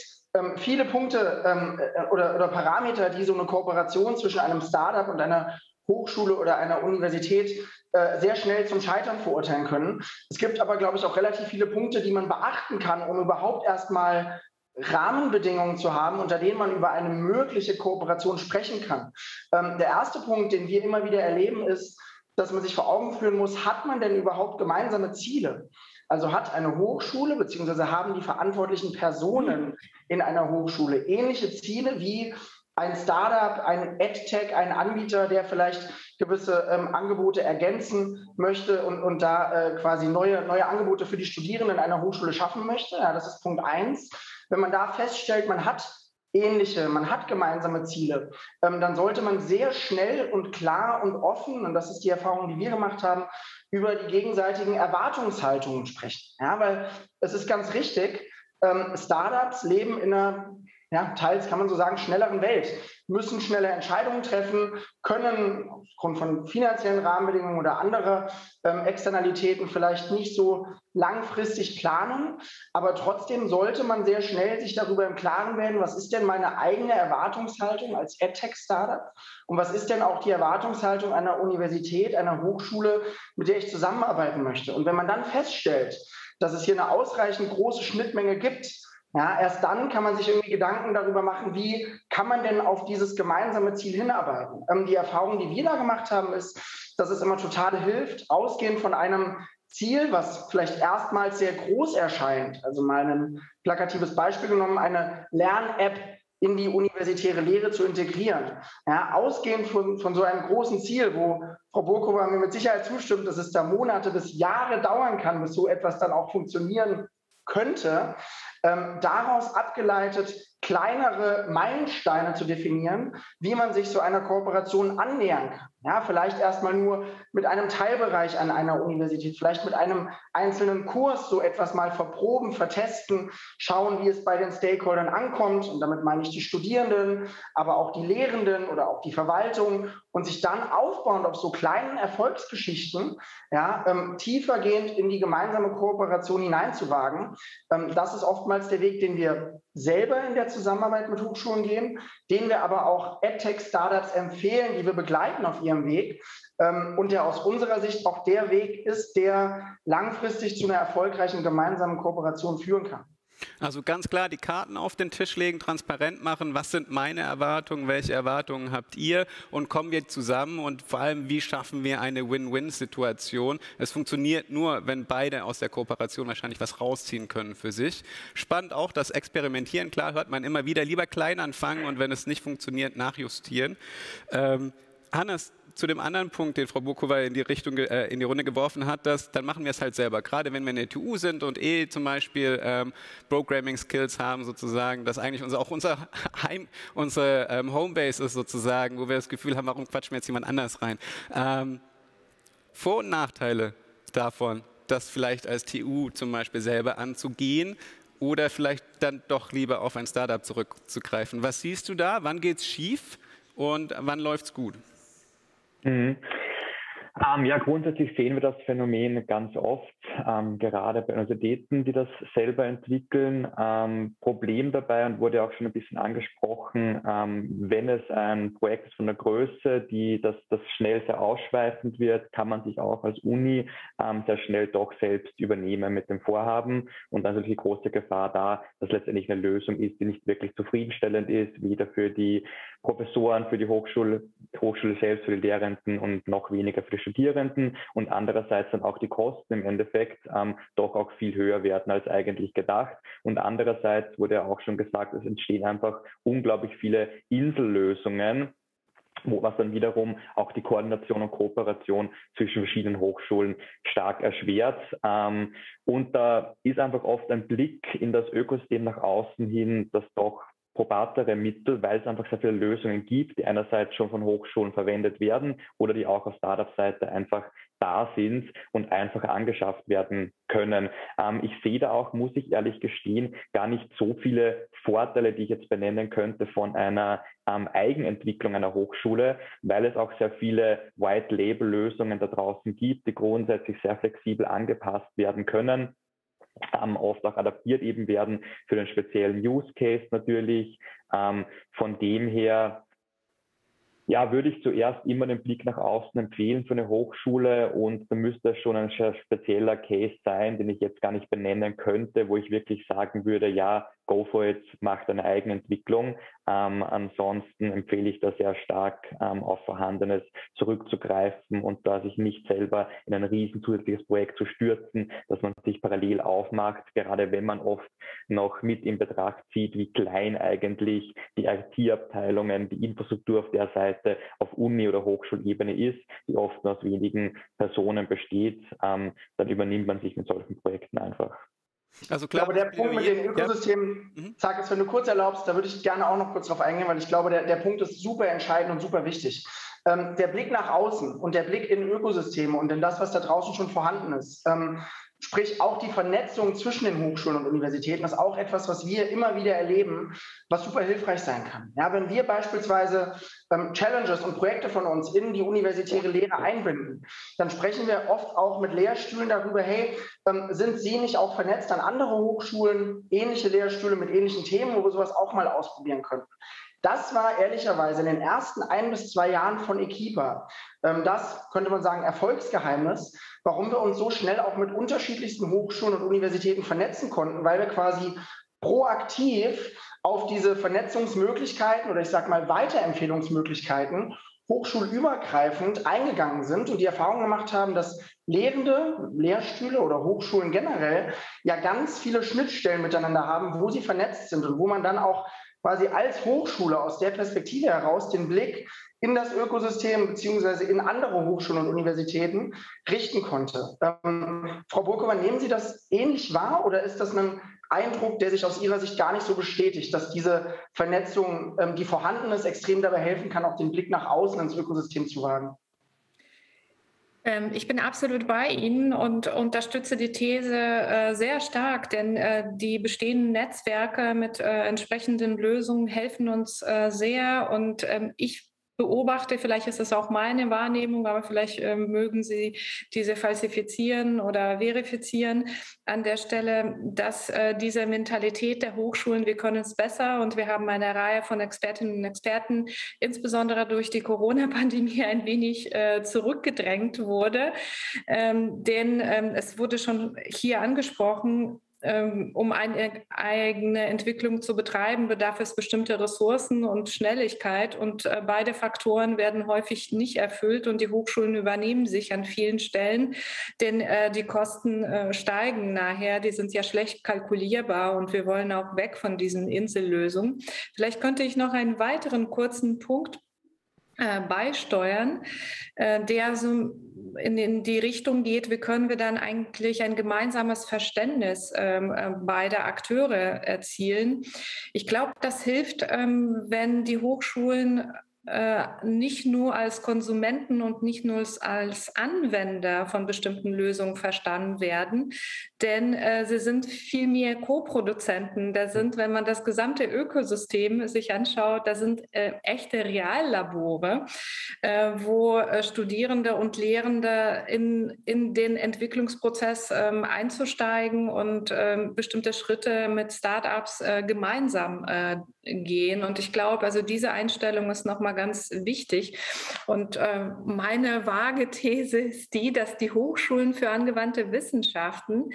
viele Punkte ähm, äh, oder, oder Parameter, die so eine Kooperation zwischen einem Startup und einer Hochschule oder einer Universität äh, sehr schnell zum Scheitern verurteilen können. Es gibt aber, glaube ich, auch relativ viele Punkte, die man beachten kann, um überhaupt erstmal Rahmenbedingungen zu haben, unter denen man über eine mögliche Kooperation sprechen kann. Ähm, der erste Punkt, den wir immer wieder erleben, ist, dass man sich vor Augen führen muss, hat man denn überhaupt gemeinsame Ziele? Also hat eine Hochschule beziehungsweise haben die verantwortlichen Personen in einer Hochschule ähnliche Ziele wie ein Startup, ein EdTech, ein Anbieter, der vielleicht gewisse ähm, Angebote ergänzen möchte und, und da äh, quasi neue, neue Angebote für die Studierenden einer Hochschule schaffen möchte. Ja, das ist Punkt eins. Wenn man da feststellt, man hat ähnliche, man hat gemeinsame Ziele, ähm, dann sollte man sehr schnell und klar und offen, und das ist die Erfahrung, die wir gemacht haben, über die gegenseitigen Erwartungshaltungen sprechen. Ja, weil es ist ganz richtig, ähm, Startups leben in einer ja, teils kann man so sagen, schnelleren Welt, müssen schnelle Entscheidungen treffen, können aufgrund von finanziellen Rahmenbedingungen oder anderer ähm, Externalitäten vielleicht nicht so langfristig planen. Aber trotzdem sollte man sehr schnell sich darüber im Klaren werden, was ist denn meine eigene Erwartungshaltung als EdTech-Startup und was ist denn auch die Erwartungshaltung einer Universität, einer Hochschule, mit der ich zusammenarbeiten möchte. Und wenn man dann feststellt, dass es hier eine ausreichend große Schnittmenge gibt, ja, erst dann kann man sich irgendwie Gedanken darüber machen, wie kann man denn auf dieses gemeinsame Ziel hinarbeiten. Ähm, die Erfahrung, die wir da gemacht haben, ist, dass es immer total hilft, ausgehend von einem Ziel, was vielleicht erstmals sehr groß erscheint, also mal ein plakatives Beispiel genommen, eine Lern-App in die universitäre Lehre zu integrieren. Ja, ausgehend von, von so einem großen Ziel, wo Frau Burkova mir mit Sicherheit zustimmt, dass es da Monate bis Jahre dauern kann, bis so etwas dann auch funktionieren könnte, ähm, daraus abgeleitet kleinere Meilensteine zu definieren, wie man sich so einer Kooperation annähern kann. Ja, vielleicht erstmal nur mit einem Teilbereich an einer Universität, vielleicht mit einem einzelnen Kurs so etwas mal verproben, vertesten, schauen, wie es bei den Stakeholdern ankommt. Und damit meine ich die Studierenden, aber auch die Lehrenden oder auch die Verwaltung und sich dann aufbauend auf so kleinen Erfolgsgeschichten ja, ähm, tiefergehend in die gemeinsame Kooperation hineinzuwagen. Ähm, das ist oftmals der Weg, den wir selber in der Zusammenarbeit mit Hochschulen gehen, den wir aber auch EdTech-Startups empfehlen, die wir begleiten auf ihrem Weg ähm, und der aus unserer Sicht auch der Weg ist, der langfristig zu einer erfolgreichen gemeinsamen Kooperation führen kann. Also ganz klar die Karten auf den Tisch legen, transparent machen, was sind meine Erwartungen, welche Erwartungen habt ihr und kommen wir zusammen und vor allem, wie schaffen wir eine Win-Win-Situation. Es funktioniert nur, wenn beide aus der Kooperation wahrscheinlich was rausziehen können für sich. Spannend auch das Experimentieren, klar hört man immer wieder, lieber klein anfangen und wenn es nicht funktioniert, nachjustieren. Ähm, Hannes, zu dem anderen Punkt, den Frau Burkova in die Richtung, äh, in die Runde geworfen hat, dass dann machen wir es halt selber. Gerade wenn wir in der TU sind und eh zum Beispiel ähm, Programming Skills haben sozusagen, dass eigentlich unser, auch unser Heim, unsere ähm, Homebase ist sozusagen, wo wir das Gefühl haben, warum quatschen wir jetzt jemand anders rein. Ähm, Vor- und Nachteile davon, das vielleicht als TU zum Beispiel selber anzugehen oder vielleicht dann doch lieber auf ein Startup zurückzugreifen. Was siehst du da? Wann geht es schief und wann läuft es gut? Mhm. Ähm, ja, grundsätzlich sehen wir das Phänomen ganz oft, ähm, gerade bei Universitäten, die das selber entwickeln. Ähm, Problem dabei und wurde auch schon ein bisschen angesprochen, ähm, wenn es ein Projekt ist von der Größe, die das, das schnell sehr ausschweifend wird, kann man sich auch als Uni ähm, sehr schnell doch selbst übernehmen mit dem Vorhaben. Und dann ist natürlich die große Gefahr da, dass letztendlich eine Lösung ist, die nicht wirklich zufriedenstellend ist, weder für die Professoren, für die Hochschule, Hochschule selbst, für die Lehrenden und noch weniger für die Studierenden und andererseits dann auch die Kosten im Endeffekt ähm, doch auch viel höher werden als eigentlich gedacht. Und andererseits wurde auch schon gesagt, es entstehen einfach unglaublich viele Insellösungen, wo was dann wiederum auch die Koordination und Kooperation zwischen verschiedenen Hochschulen stark erschwert. Ähm, und da ist einfach oft ein Blick in das Ökosystem nach außen hin, das doch probatere Mittel, weil es einfach sehr viele Lösungen gibt, die einerseits schon von Hochschulen verwendet werden oder die auch auf Startup-Seite einfach da sind und einfach angeschafft werden können. Ähm, ich sehe da auch, muss ich ehrlich gestehen, gar nicht so viele Vorteile, die ich jetzt benennen könnte von einer ähm, Eigenentwicklung einer Hochschule, weil es auch sehr viele White-Label-Lösungen da draußen gibt, die grundsätzlich sehr flexibel angepasst werden können oft auch adaptiert eben werden für den speziellen Use Case natürlich. Ähm, von dem her ja, würde ich zuerst immer den Blick nach außen empfehlen für eine Hochschule und da müsste schon ein spezieller Case sein, den ich jetzt gar nicht benennen könnte, wo ich wirklich sagen würde, ja, go for it, macht eine Eigenentwicklung. Ähm, ansonsten empfehle ich da sehr stark ähm, auf Vorhandenes zurückzugreifen und da sich nicht selber in ein riesen zusätzliches Projekt zu stürzen, dass man sich parallel aufmacht, gerade wenn man oft noch mit in Betracht zieht, wie klein eigentlich die IT-Abteilungen, die Infrastruktur auf der Seite auf Uni- oder Hochschulebene ist, die oft nur aus wenigen Personen besteht, ähm, dann übernimmt man sich mit solchen Projekten einfach. Also klar, ich glaube, der Punkt mit den Ökosystemen, ja. sag es, wenn du kurz erlaubst, da würde ich gerne auch noch kurz drauf eingehen, weil ich glaube, der, der Punkt ist super entscheidend und super wichtig. Ähm, der Blick nach außen und der Blick in Ökosysteme und in das, was da draußen schon vorhanden ist. Ähm, Sprich, auch die Vernetzung zwischen den Hochschulen und Universitäten ist auch etwas, was wir immer wieder erleben, was super hilfreich sein kann. Ja, wenn wir beispielsweise ähm, Challenges und Projekte von uns in die universitäre Lehre einbinden, dann sprechen wir oft auch mit Lehrstühlen darüber, hey, ähm, sind Sie nicht auch vernetzt an andere Hochschulen, ähnliche Lehrstühle mit ähnlichen Themen, wo wir sowas auch mal ausprobieren könnten? Das war ehrlicherweise in den ersten ein bis zwei Jahren von Equipa ähm, das könnte man sagen Erfolgsgeheimnis, warum wir uns so schnell auch mit unterschiedlichsten Hochschulen und Universitäten vernetzen konnten, weil wir quasi proaktiv auf diese Vernetzungsmöglichkeiten oder ich sage mal Weiterempfehlungsmöglichkeiten hochschulübergreifend eingegangen sind und die Erfahrung gemacht haben, dass Lehrende, Lehrstühle oder Hochschulen generell ja ganz viele Schnittstellen miteinander haben, wo sie vernetzt sind und wo man dann auch quasi als Hochschule aus der Perspektive heraus den Blick in das Ökosystem beziehungsweise in andere Hochschulen und Universitäten richten konnte. Ähm, Frau Burkower, nehmen Sie das ähnlich wahr oder ist das ein Eindruck, der sich aus Ihrer Sicht gar nicht so bestätigt, dass diese Vernetzung, ähm, die vorhanden ist, extrem dabei helfen kann, auch den Blick nach außen ins Ökosystem zu wagen? Ähm, ich bin absolut bei Ihnen und unterstütze die These äh, sehr stark, denn äh, die bestehenden Netzwerke mit äh, entsprechenden Lösungen helfen uns sehr. Und ähm, ich beobachte, vielleicht ist es auch meine Wahrnehmung, aber vielleicht äh, mögen Sie diese falsifizieren oder verifizieren an der Stelle, dass äh, diese Mentalität der Hochschulen, wir können es besser und wir haben eine Reihe von Expertinnen und Experten, insbesondere durch die Corona-Pandemie ein wenig äh, zurückgedrängt wurde. Ähm, denn ähm, es wurde schon hier angesprochen, um eine eigene Entwicklung zu betreiben, bedarf es bestimmte Ressourcen und Schnelligkeit. Und äh, beide Faktoren werden häufig nicht erfüllt und die Hochschulen übernehmen sich an vielen Stellen, denn äh, die Kosten äh, steigen nachher. Die sind ja schlecht kalkulierbar und wir wollen auch weg von diesen Insellösungen. Vielleicht könnte ich noch einen weiteren kurzen Punkt äh, beisteuern, äh, der so in, in, die Richtung geht, wie können wir dann eigentlich ein gemeinsames Verständnis ähm, äh, beider Akteure erzielen. Ich glaube, das hilft, ähm, wenn die Hochschulen nicht nur als Konsumenten und nicht nur als Anwender von bestimmten Lösungen verstanden werden, denn äh, sie sind vielmehr Co-Produzenten. Da sind, wenn man das gesamte Ökosystem sich anschaut, da sind äh, echte Reallabore, äh, wo äh, Studierende und Lehrende in, in den Entwicklungsprozess ähm, einzusteigen und ähm, bestimmte Schritte mit Startups äh, gemeinsam gehen. Und ich glaube, also diese Einstellung ist nochmal ganz wichtig. Und äh, meine vage These ist die, dass die Hochschulen für angewandte Wissenschaften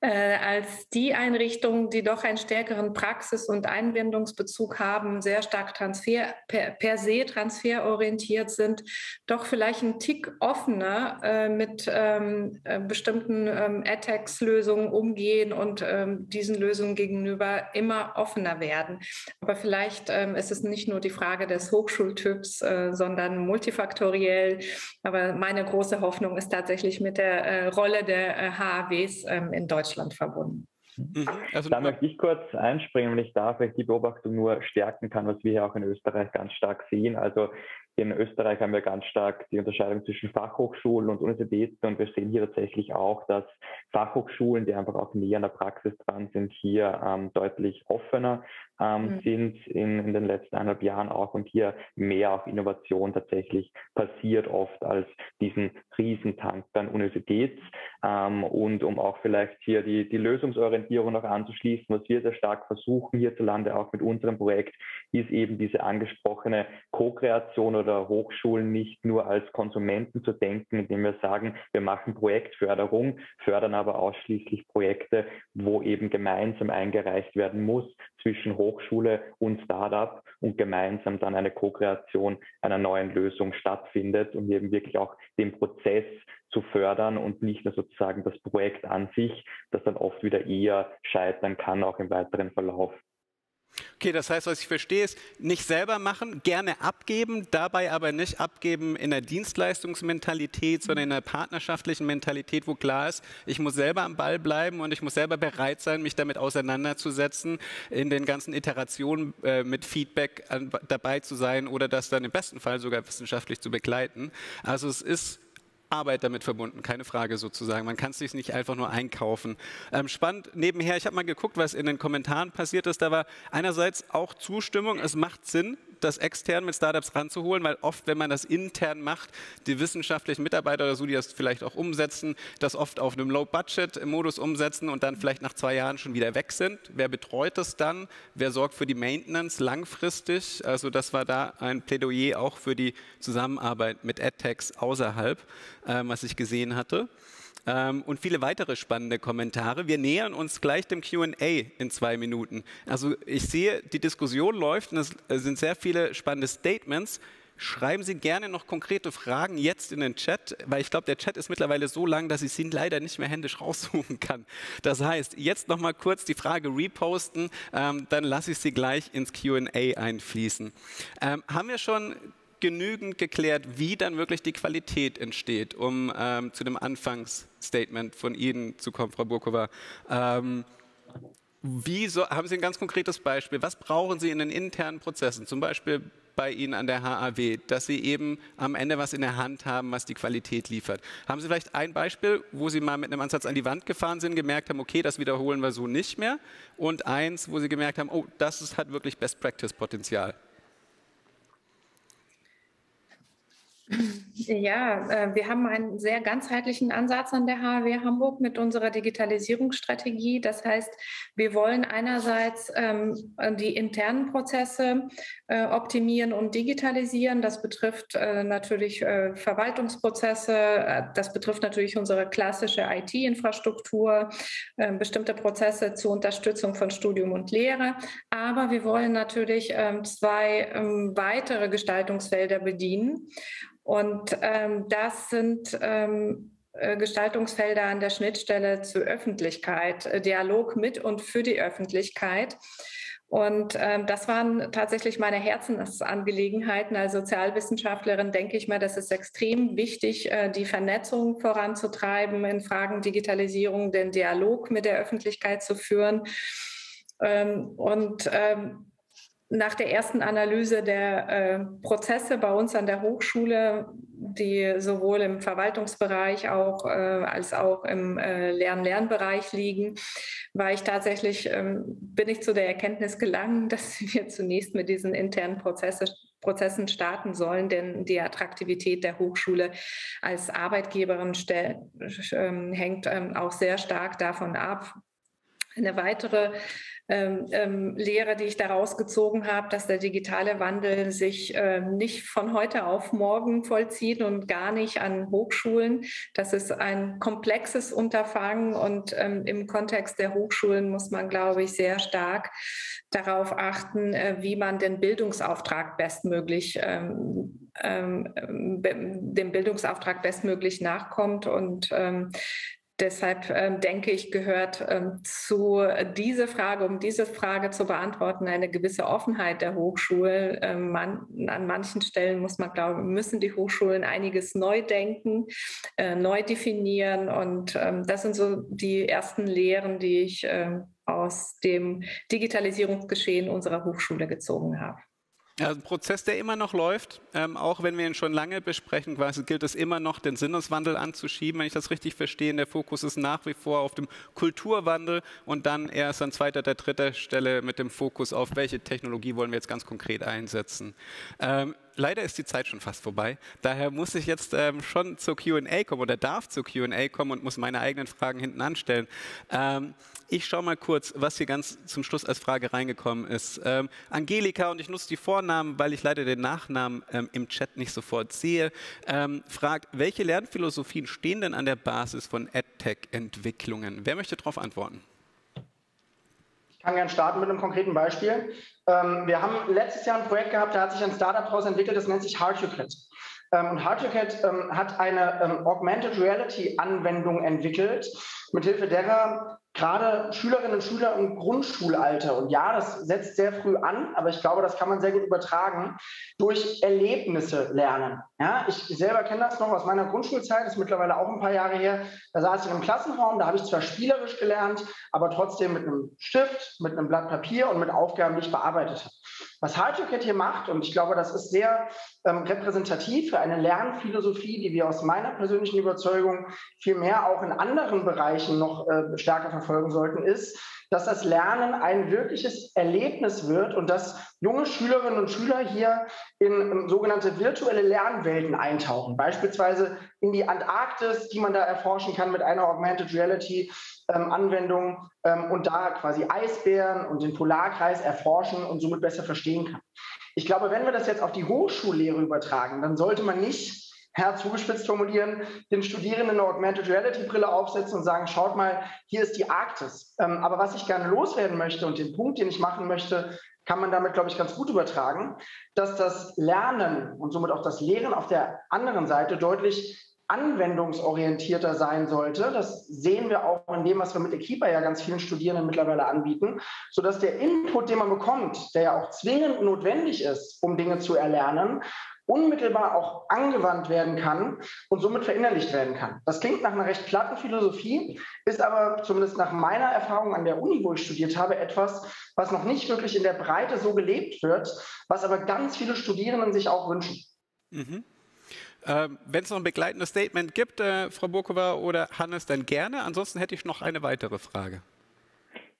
äh, als die Einrichtungen, die doch einen stärkeren Praxis- und Einbindungsbezug haben, sehr stark transfer, per, per se transferorientiert sind, doch vielleicht ein Tick offener äh, mit ähm, äh, bestimmten ähm, ATEX-Lösungen umgehen und ähm, diesen Lösungen gegenüber immer offener werden. Aber vielleicht ähm, ist es nicht nur die Frage des Hochschultyps, äh, sondern multifaktoriell. Aber meine große Hoffnung ist tatsächlich mit der äh, Rolle der äh, HAWs ähm, in Deutschland verbunden. Mhm. Also, da möchte ich kurz einspringen, wenn ich darf, weil ich die Beobachtung nur stärken kann, was wir hier auch in Österreich ganz stark sehen. Also in Österreich haben wir ganz stark die Unterscheidung zwischen Fachhochschulen und Universitäten und wir sehen hier tatsächlich auch, dass Fachhochschulen, die einfach auch näher an der Praxis dran sind, hier ähm, deutlich offener ähm, mhm. sind in, in den letzten eineinhalb Jahren auch und hier mehr auf Innovation tatsächlich passiert oft als diesen Riesentank dann Universitäts. Ähm, und um auch vielleicht hier die, die Lösungsorientierung noch anzuschließen, was wir sehr stark versuchen hierzulande auch mit unserem Projekt, ist eben diese angesprochene Co-Kreation oder oder Hochschulen nicht nur als Konsumenten zu denken, indem wir sagen, wir machen Projektförderung, fördern aber ausschließlich Projekte, wo eben gemeinsam eingereicht werden muss zwischen Hochschule und Startup und gemeinsam dann eine Co-Kreation einer neuen Lösung stattfindet und eben wirklich auch den Prozess zu fördern und nicht nur sozusagen das Projekt an sich, das dann oft wieder eher scheitern kann, auch im weiteren Verlauf. Okay, das heißt, was ich verstehe, ist nicht selber machen, gerne abgeben, dabei aber nicht abgeben in der Dienstleistungsmentalität, sondern in der partnerschaftlichen Mentalität, wo klar ist, ich muss selber am Ball bleiben und ich muss selber bereit sein, mich damit auseinanderzusetzen, in den ganzen Iterationen äh, mit Feedback an, dabei zu sein oder das dann im besten Fall sogar wissenschaftlich zu begleiten. Also es ist Arbeit damit verbunden, keine Frage sozusagen. Man kann es sich nicht einfach nur einkaufen. Ähm, spannend nebenher, ich habe mal geguckt, was in den Kommentaren passiert ist. Da war einerseits auch Zustimmung, es macht Sinn, das extern mit Startups ranzuholen, weil oft, wenn man das intern macht, die wissenschaftlichen Mitarbeiter oder so, die das vielleicht auch umsetzen, das oft auf einem Low-Budget-Modus umsetzen und dann vielleicht nach zwei Jahren schon wieder weg sind. Wer betreut das dann? Wer sorgt für die Maintenance langfristig? Also das war da ein Plädoyer auch für die Zusammenarbeit mit AdTechs außerhalb, was ich gesehen hatte ähm, und viele weitere spannende Kommentare. Wir nähern uns gleich dem QA in zwei Minuten. Also ich sehe, die Diskussion läuft und es sind sehr viele spannende Statements. Schreiben Sie gerne noch konkrete Fragen jetzt in den Chat, weil ich glaube, der Chat ist mittlerweile so lang, dass ich sie leider nicht mehr händisch raussuchen kann. Das heißt, jetzt noch mal kurz die Frage reposten, ähm, dann lasse ich sie gleich ins Q&A einfließen. Ähm, haben wir schon genügend geklärt, wie dann wirklich die Qualität entsteht, um ähm, zu dem Anfangsstatement von Ihnen zu kommen, Frau Burkova. Ähm, so, haben Sie ein ganz konkretes Beispiel? Was brauchen Sie in den internen Prozessen, zum Beispiel bei Ihnen an der HAW, dass Sie eben am Ende was in der Hand haben, was die Qualität liefert? Haben Sie vielleicht ein Beispiel, wo Sie mal mit einem Ansatz an die Wand gefahren sind, gemerkt haben, okay, das wiederholen wir so nicht mehr? Und eins, wo Sie gemerkt haben, oh, das ist, hat wirklich Best-Practice-Potenzial? Ja, äh, wir haben einen sehr ganzheitlichen Ansatz an der HW Hamburg mit unserer Digitalisierungsstrategie. Das heißt, wir wollen einerseits ähm, die internen Prozesse äh, optimieren und digitalisieren. Das betrifft äh, natürlich Verwaltungsprozesse, das betrifft natürlich unsere klassische IT-Infrastruktur, bestimmte Prozesse zur Unterstützung von Studium und Lehre. Aber wir wollen natürlich ähm, zwei ähm, weitere Gestaltungsfelder bedienen. Und ähm, das sind ähm, äh, Gestaltungsfelder an der Schnittstelle zur Öffentlichkeit, äh, Dialog mit und für die Öffentlichkeit. Und ähm, das waren tatsächlich meine Herzensangelegenheiten. Als Sozialwissenschaftlerin denke ich mir, das ist extrem wichtig, äh, die Vernetzung voranzutreiben in Fragen Digitalisierung, den Dialog mit der Öffentlichkeit zu führen. Ähm, und ähm, nach der ersten Analyse der äh, Prozesse bei uns an der Hochschule, die sowohl im Verwaltungsbereich auch, äh, als auch im äh, Lern-Lernbereich liegen, war ich tatsächlich, ähm, bin ich zu der Erkenntnis gelangt, dass wir zunächst mit diesen internen Prozesse, Prozessen starten sollen, denn die Attraktivität der Hochschule als Arbeitgeberin ähm, hängt ähm, auch sehr stark davon ab, eine weitere ähm, ähm, Lehre, die ich daraus gezogen habe, dass der digitale Wandel sich äh, nicht von heute auf morgen vollzieht und gar nicht an Hochschulen. Das ist ein komplexes Unterfangen und ähm, im Kontext der Hochschulen muss man, glaube ich, sehr stark darauf achten, äh, wie man den Bildungsauftrag bestmöglich ähm, ähm, dem Bildungsauftrag bestmöglich nachkommt und ähm, Deshalb ähm, denke ich, gehört ähm, zu dieser Frage, um diese Frage zu beantworten, eine gewisse Offenheit der Hochschulen. Ähm, man, an manchen Stellen muss man glauben, müssen die Hochschulen einiges neu denken, äh, neu definieren. Und ähm, das sind so die ersten Lehren, die ich äh, aus dem Digitalisierungsgeschehen unserer Hochschule gezogen habe. Ja, ein Prozess, der immer noch läuft, ähm, auch wenn wir ihn schon lange besprechen, quasi gilt es immer noch, den Sinneswandel anzuschieben, wenn ich das richtig verstehe. Der Fokus ist nach wie vor auf dem Kulturwandel und dann erst an zweiter, der dritter Stelle mit dem Fokus auf, welche Technologie wollen wir jetzt ganz konkret einsetzen. Ähm, leider ist die Zeit schon fast vorbei. Daher muss ich jetzt ähm, schon zur QA kommen oder darf zur QA kommen und muss meine eigenen Fragen hinten anstellen. Ähm, ich schaue mal kurz, was hier ganz zum Schluss als Frage reingekommen ist. Ähm, Angelika, und ich nutze die Vornamen, weil ich leider den Nachnamen ähm, im Chat nicht sofort sehe, ähm, fragt, welche Lernphilosophien stehen denn an der Basis von EdTech-Entwicklungen? Wer möchte darauf antworten? Ich kann gerne starten mit einem konkreten Beispiel. Ähm, wir haben letztes Jahr ein Projekt gehabt, da hat sich ein Startup daraus entwickelt, das nennt sich HardUCat. Ähm, und HardUCat ähm, hat eine Augmented Reality Anwendung entwickelt, mithilfe derer gerade Schülerinnen und Schüler im Grundschulalter, und ja, das setzt sehr früh an, aber ich glaube, das kann man sehr gut übertragen, durch Erlebnisse lernen. Ja, ich selber kenne das noch aus meiner Grundschulzeit, ist mittlerweile auch ein paar Jahre her. Da saß ich einem Klassenraum, da habe ich zwar spielerisch gelernt, aber trotzdem mit einem Stift, mit einem Blatt Papier und mit Aufgaben, die ich bearbeitet habe. Was HardToolKit hier macht, und ich glaube, das ist sehr ähm, repräsentativ für eine Lernphilosophie, die wir aus meiner persönlichen Überzeugung viel mehr auch in anderen Bereichen noch äh, stärker verfolgen sollten, ist, dass das Lernen ein wirkliches Erlebnis wird und dass junge Schülerinnen und Schüler hier in um, sogenannte virtuelle Lernwelten eintauchen, beispielsweise in die Antarktis, die man da erforschen kann mit einer Augmented Reality ähm, Anwendung ähm, und da quasi Eisbären und den Polarkreis erforschen und somit besser verstehen kann. Ich glaube, wenn wir das jetzt auf die Hochschullehre übertragen, dann sollte man nicht herzugespitzt formulieren, den Studierenden eine Augmented Reality Brille aufsetzen und sagen, schaut mal, hier ist die Arktis. Ähm, aber was ich gerne loswerden möchte und den Punkt, den ich machen möchte, kann man damit, glaube ich, ganz gut übertragen, dass das Lernen und somit auch das Lehren auf der anderen Seite deutlich anwendungsorientierter sein sollte. Das sehen wir auch in dem, was wir mit Equipa ja ganz vielen Studierenden mittlerweile anbieten, sodass der Input, den man bekommt, der ja auch zwingend notwendig ist, um Dinge zu erlernen, unmittelbar auch angewandt werden kann und somit verinnerlicht werden kann. Das klingt nach einer recht platten Philosophie, ist aber zumindest nach meiner Erfahrung an der Uni, wo ich studiert habe, etwas, was noch nicht wirklich in der Breite so gelebt wird, was aber ganz viele Studierenden sich auch wünschen. Mhm. Ähm, Wenn es noch ein begleitendes Statement gibt, äh, Frau Burkova oder Hannes, dann gerne. Ansonsten hätte ich noch eine weitere Frage.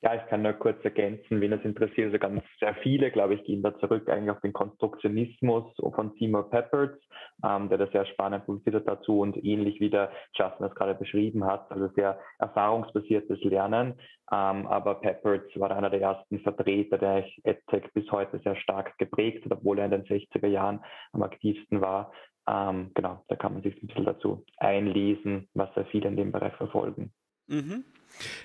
Ja, ich kann nur kurz ergänzen, wen es interessiert. Also ganz sehr viele, glaube ich, gehen da zurück eigentlich auf den Konstruktionismus von Seymour Pepperts, ähm, der das sehr spannend publiziert hat dazu und ähnlich wie der Justin das gerade beschrieben hat, also sehr erfahrungsbasiertes Lernen. Ähm, aber Pepperts war einer der ersten Vertreter, der EdTech bis heute sehr stark geprägt hat, obwohl er in den 60er Jahren am aktivsten war. Ähm, genau, da kann man sich ein bisschen dazu einlesen, was sehr viele in dem Bereich verfolgen. Mhm.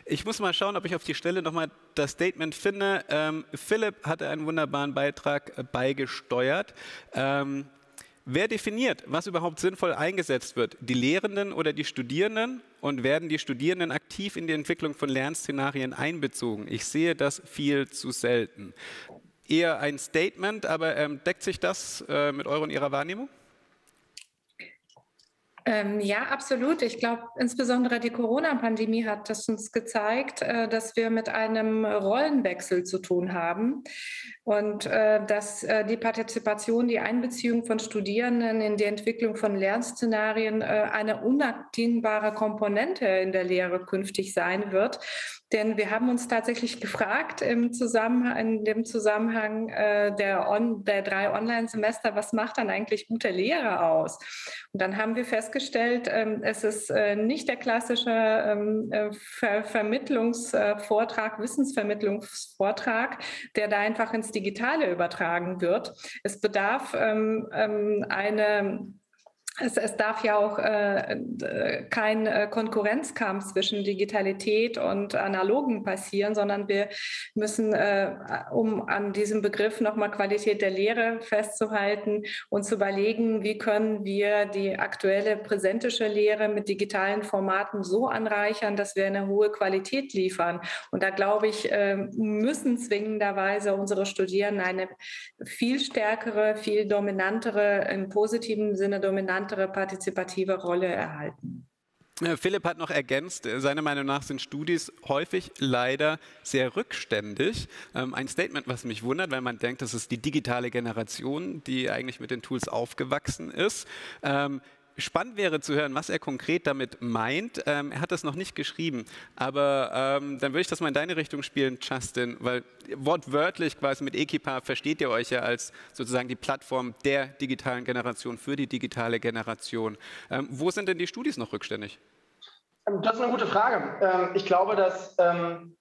Ich muss mal schauen, ob ich auf die Stelle nochmal das Statement finde. Ähm, Philipp hatte einen wunderbaren Beitrag äh, beigesteuert. Ähm, wer definiert, was überhaupt sinnvoll eingesetzt wird? Die Lehrenden oder die Studierenden? Und werden die Studierenden aktiv in die Entwicklung von Lernszenarien einbezogen? Ich sehe das viel zu selten. Eher ein Statement, aber ähm, deckt sich das äh, mit eurer und ihrer Wahrnehmung? Ähm, ja, absolut. Ich glaube, insbesondere die Corona-Pandemie hat das uns gezeigt, äh, dass wir mit einem Rollenwechsel zu tun haben und äh, dass äh, die Partizipation, die Einbeziehung von Studierenden in die Entwicklung von Lernszenarien äh, eine unabdingbare Komponente in der Lehre künftig sein wird. Denn wir haben uns tatsächlich gefragt im Zusammenhang, in dem Zusammenhang äh, der, on, der drei Online-Semester, was macht dann eigentlich gute Lehre aus? Und dann haben wir festgestellt, ähm, es ist äh, nicht der klassische ähm, äh, Ver Vermittlungsvortrag, Wissensvermittlungsvortrag, der da einfach ins Digitale übertragen wird. Es bedarf ähm, ähm eine es, es, darf ja auch äh, kein äh, Konkurrenzkampf zwischen Digitalität und Analogen passieren, sondern wir müssen, äh, um an diesem Begriff nochmal Qualität der Lehre festzuhalten, uns überlegen, wie können wir die aktuelle präsentische Lehre mit digitalen Formaten so anreichern, dass wir eine hohe Qualität liefern. Und da glaube ich, äh, müssen zwingenderweise unsere Studierenden eine viel stärkere, viel dominantere, im positiven Sinne dominantere andere partizipative Rolle erhalten. Philipp hat noch ergänzt, seiner Meinung nach sind Studis häufig leider sehr rückständig. Ähm, ein Statement, was mich wundert, weil man denkt, das ist die digitale Generation, die eigentlich mit den Tools aufgewachsen ist. Spannend wäre zu hören, was er konkret damit meint. Ähm, er hat das noch nicht geschrieben, aber ähm, dann würde ich das mal in deine Richtung spielen, Justin, weil wortwörtlich quasi mit Equipa versteht ihr euch ja als sozusagen die Plattform der digitalen Generation für die digitale Generation. Ähm, wo sind denn die Studis noch rückständig? Ähm, das ist eine gute Frage. Ähm, ich glaube, dass ähm,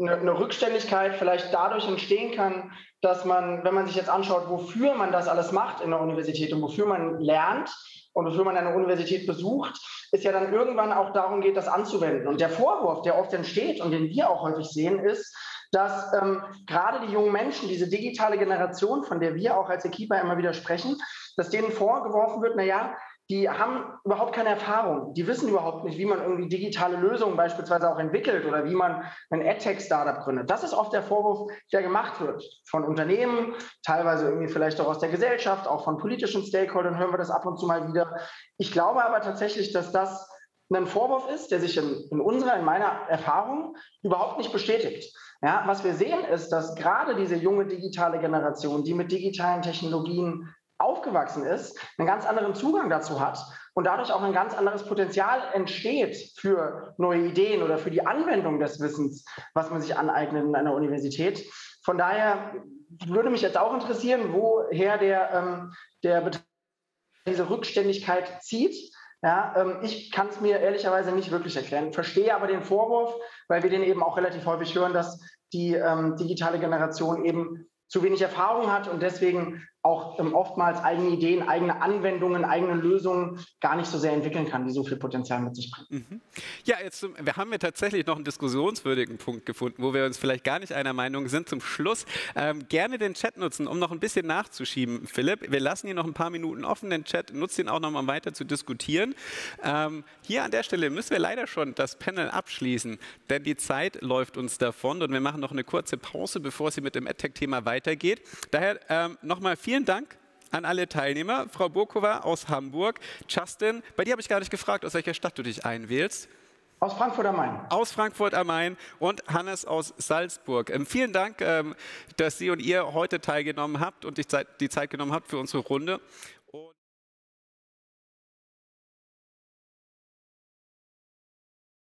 eine Rückständigkeit vielleicht dadurch entstehen kann, dass man, wenn man sich jetzt anschaut, wofür man das alles macht in der Universität und wofür man lernt, und wofür man eine Universität besucht, ist ja dann irgendwann auch darum geht, das anzuwenden. Und der Vorwurf, der oft entsteht und den wir auch häufig sehen, ist, dass ähm, gerade die jungen Menschen, diese digitale Generation, von der wir auch als Equipa immer wieder sprechen, dass denen vorgeworfen wird, naja, die haben überhaupt keine Erfahrung. Die wissen überhaupt nicht, wie man irgendwie digitale Lösungen beispielsweise auch entwickelt oder wie man ein AdTech-Startup gründet. Das ist oft der Vorwurf, der gemacht wird von Unternehmen, teilweise irgendwie vielleicht auch aus der Gesellschaft, auch von politischen Stakeholdern hören wir das ab und zu mal wieder. Ich glaube aber tatsächlich, dass das ein Vorwurf ist, der sich in, in unserer, in meiner Erfahrung überhaupt nicht bestätigt. Ja, was wir sehen ist, dass gerade diese junge digitale Generation, die mit digitalen Technologien aufgewachsen ist, einen ganz anderen Zugang dazu hat und dadurch auch ein ganz anderes Potenzial entsteht für neue Ideen oder für die Anwendung des Wissens, was man sich aneignet in einer Universität. Von daher würde mich jetzt auch interessieren, woher der, ähm, der diese Rückständigkeit zieht. Ja, ähm, ich kann es mir ehrlicherweise nicht wirklich erklären, verstehe aber den Vorwurf, weil wir den eben auch relativ häufig hören, dass die ähm, digitale Generation eben zu wenig Erfahrung hat und deswegen auch ähm, oftmals eigene Ideen, eigene Anwendungen, eigene Lösungen gar nicht so sehr entwickeln kann, die so viel Potenzial mit sich bringen. Mhm. Ja, jetzt wir haben ja tatsächlich noch einen diskussionswürdigen Punkt gefunden, wo wir uns vielleicht gar nicht einer Meinung sind. Zum Schluss ähm, gerne den Chat nutzen, um noch ein bisschen nachzuschieben, Philipp. Wir lassen hier noch ein paar Minuten offen, den Chat, nutzt ihn auch noch mal weiter zu diskutieren. Ähm, hier an der Stelle müssen wir leider schon das Panel abschließen, denn die Zeit läuft uns davon und wir machen noch eine kurze Pause, bevor es hier mit dem EdTech-Thema weitergeht. Daher ähm, nochmal vielen Vielen Dank an alle Teilnehmer. Frau Burkova aus Hamburg. Justin, bei dir habe ich gar nicht gefragt, aus welcher Stadt du dich einwählst. Aus Frankfurt am Main. Aus Frankfurt am Main und Hannes aus Salzburg. Ähm, vielen Dank, ähm, dass Sie und ihr heute teilgenommen habt und die Zeit, die Zeit genommen habt für unsere Runde.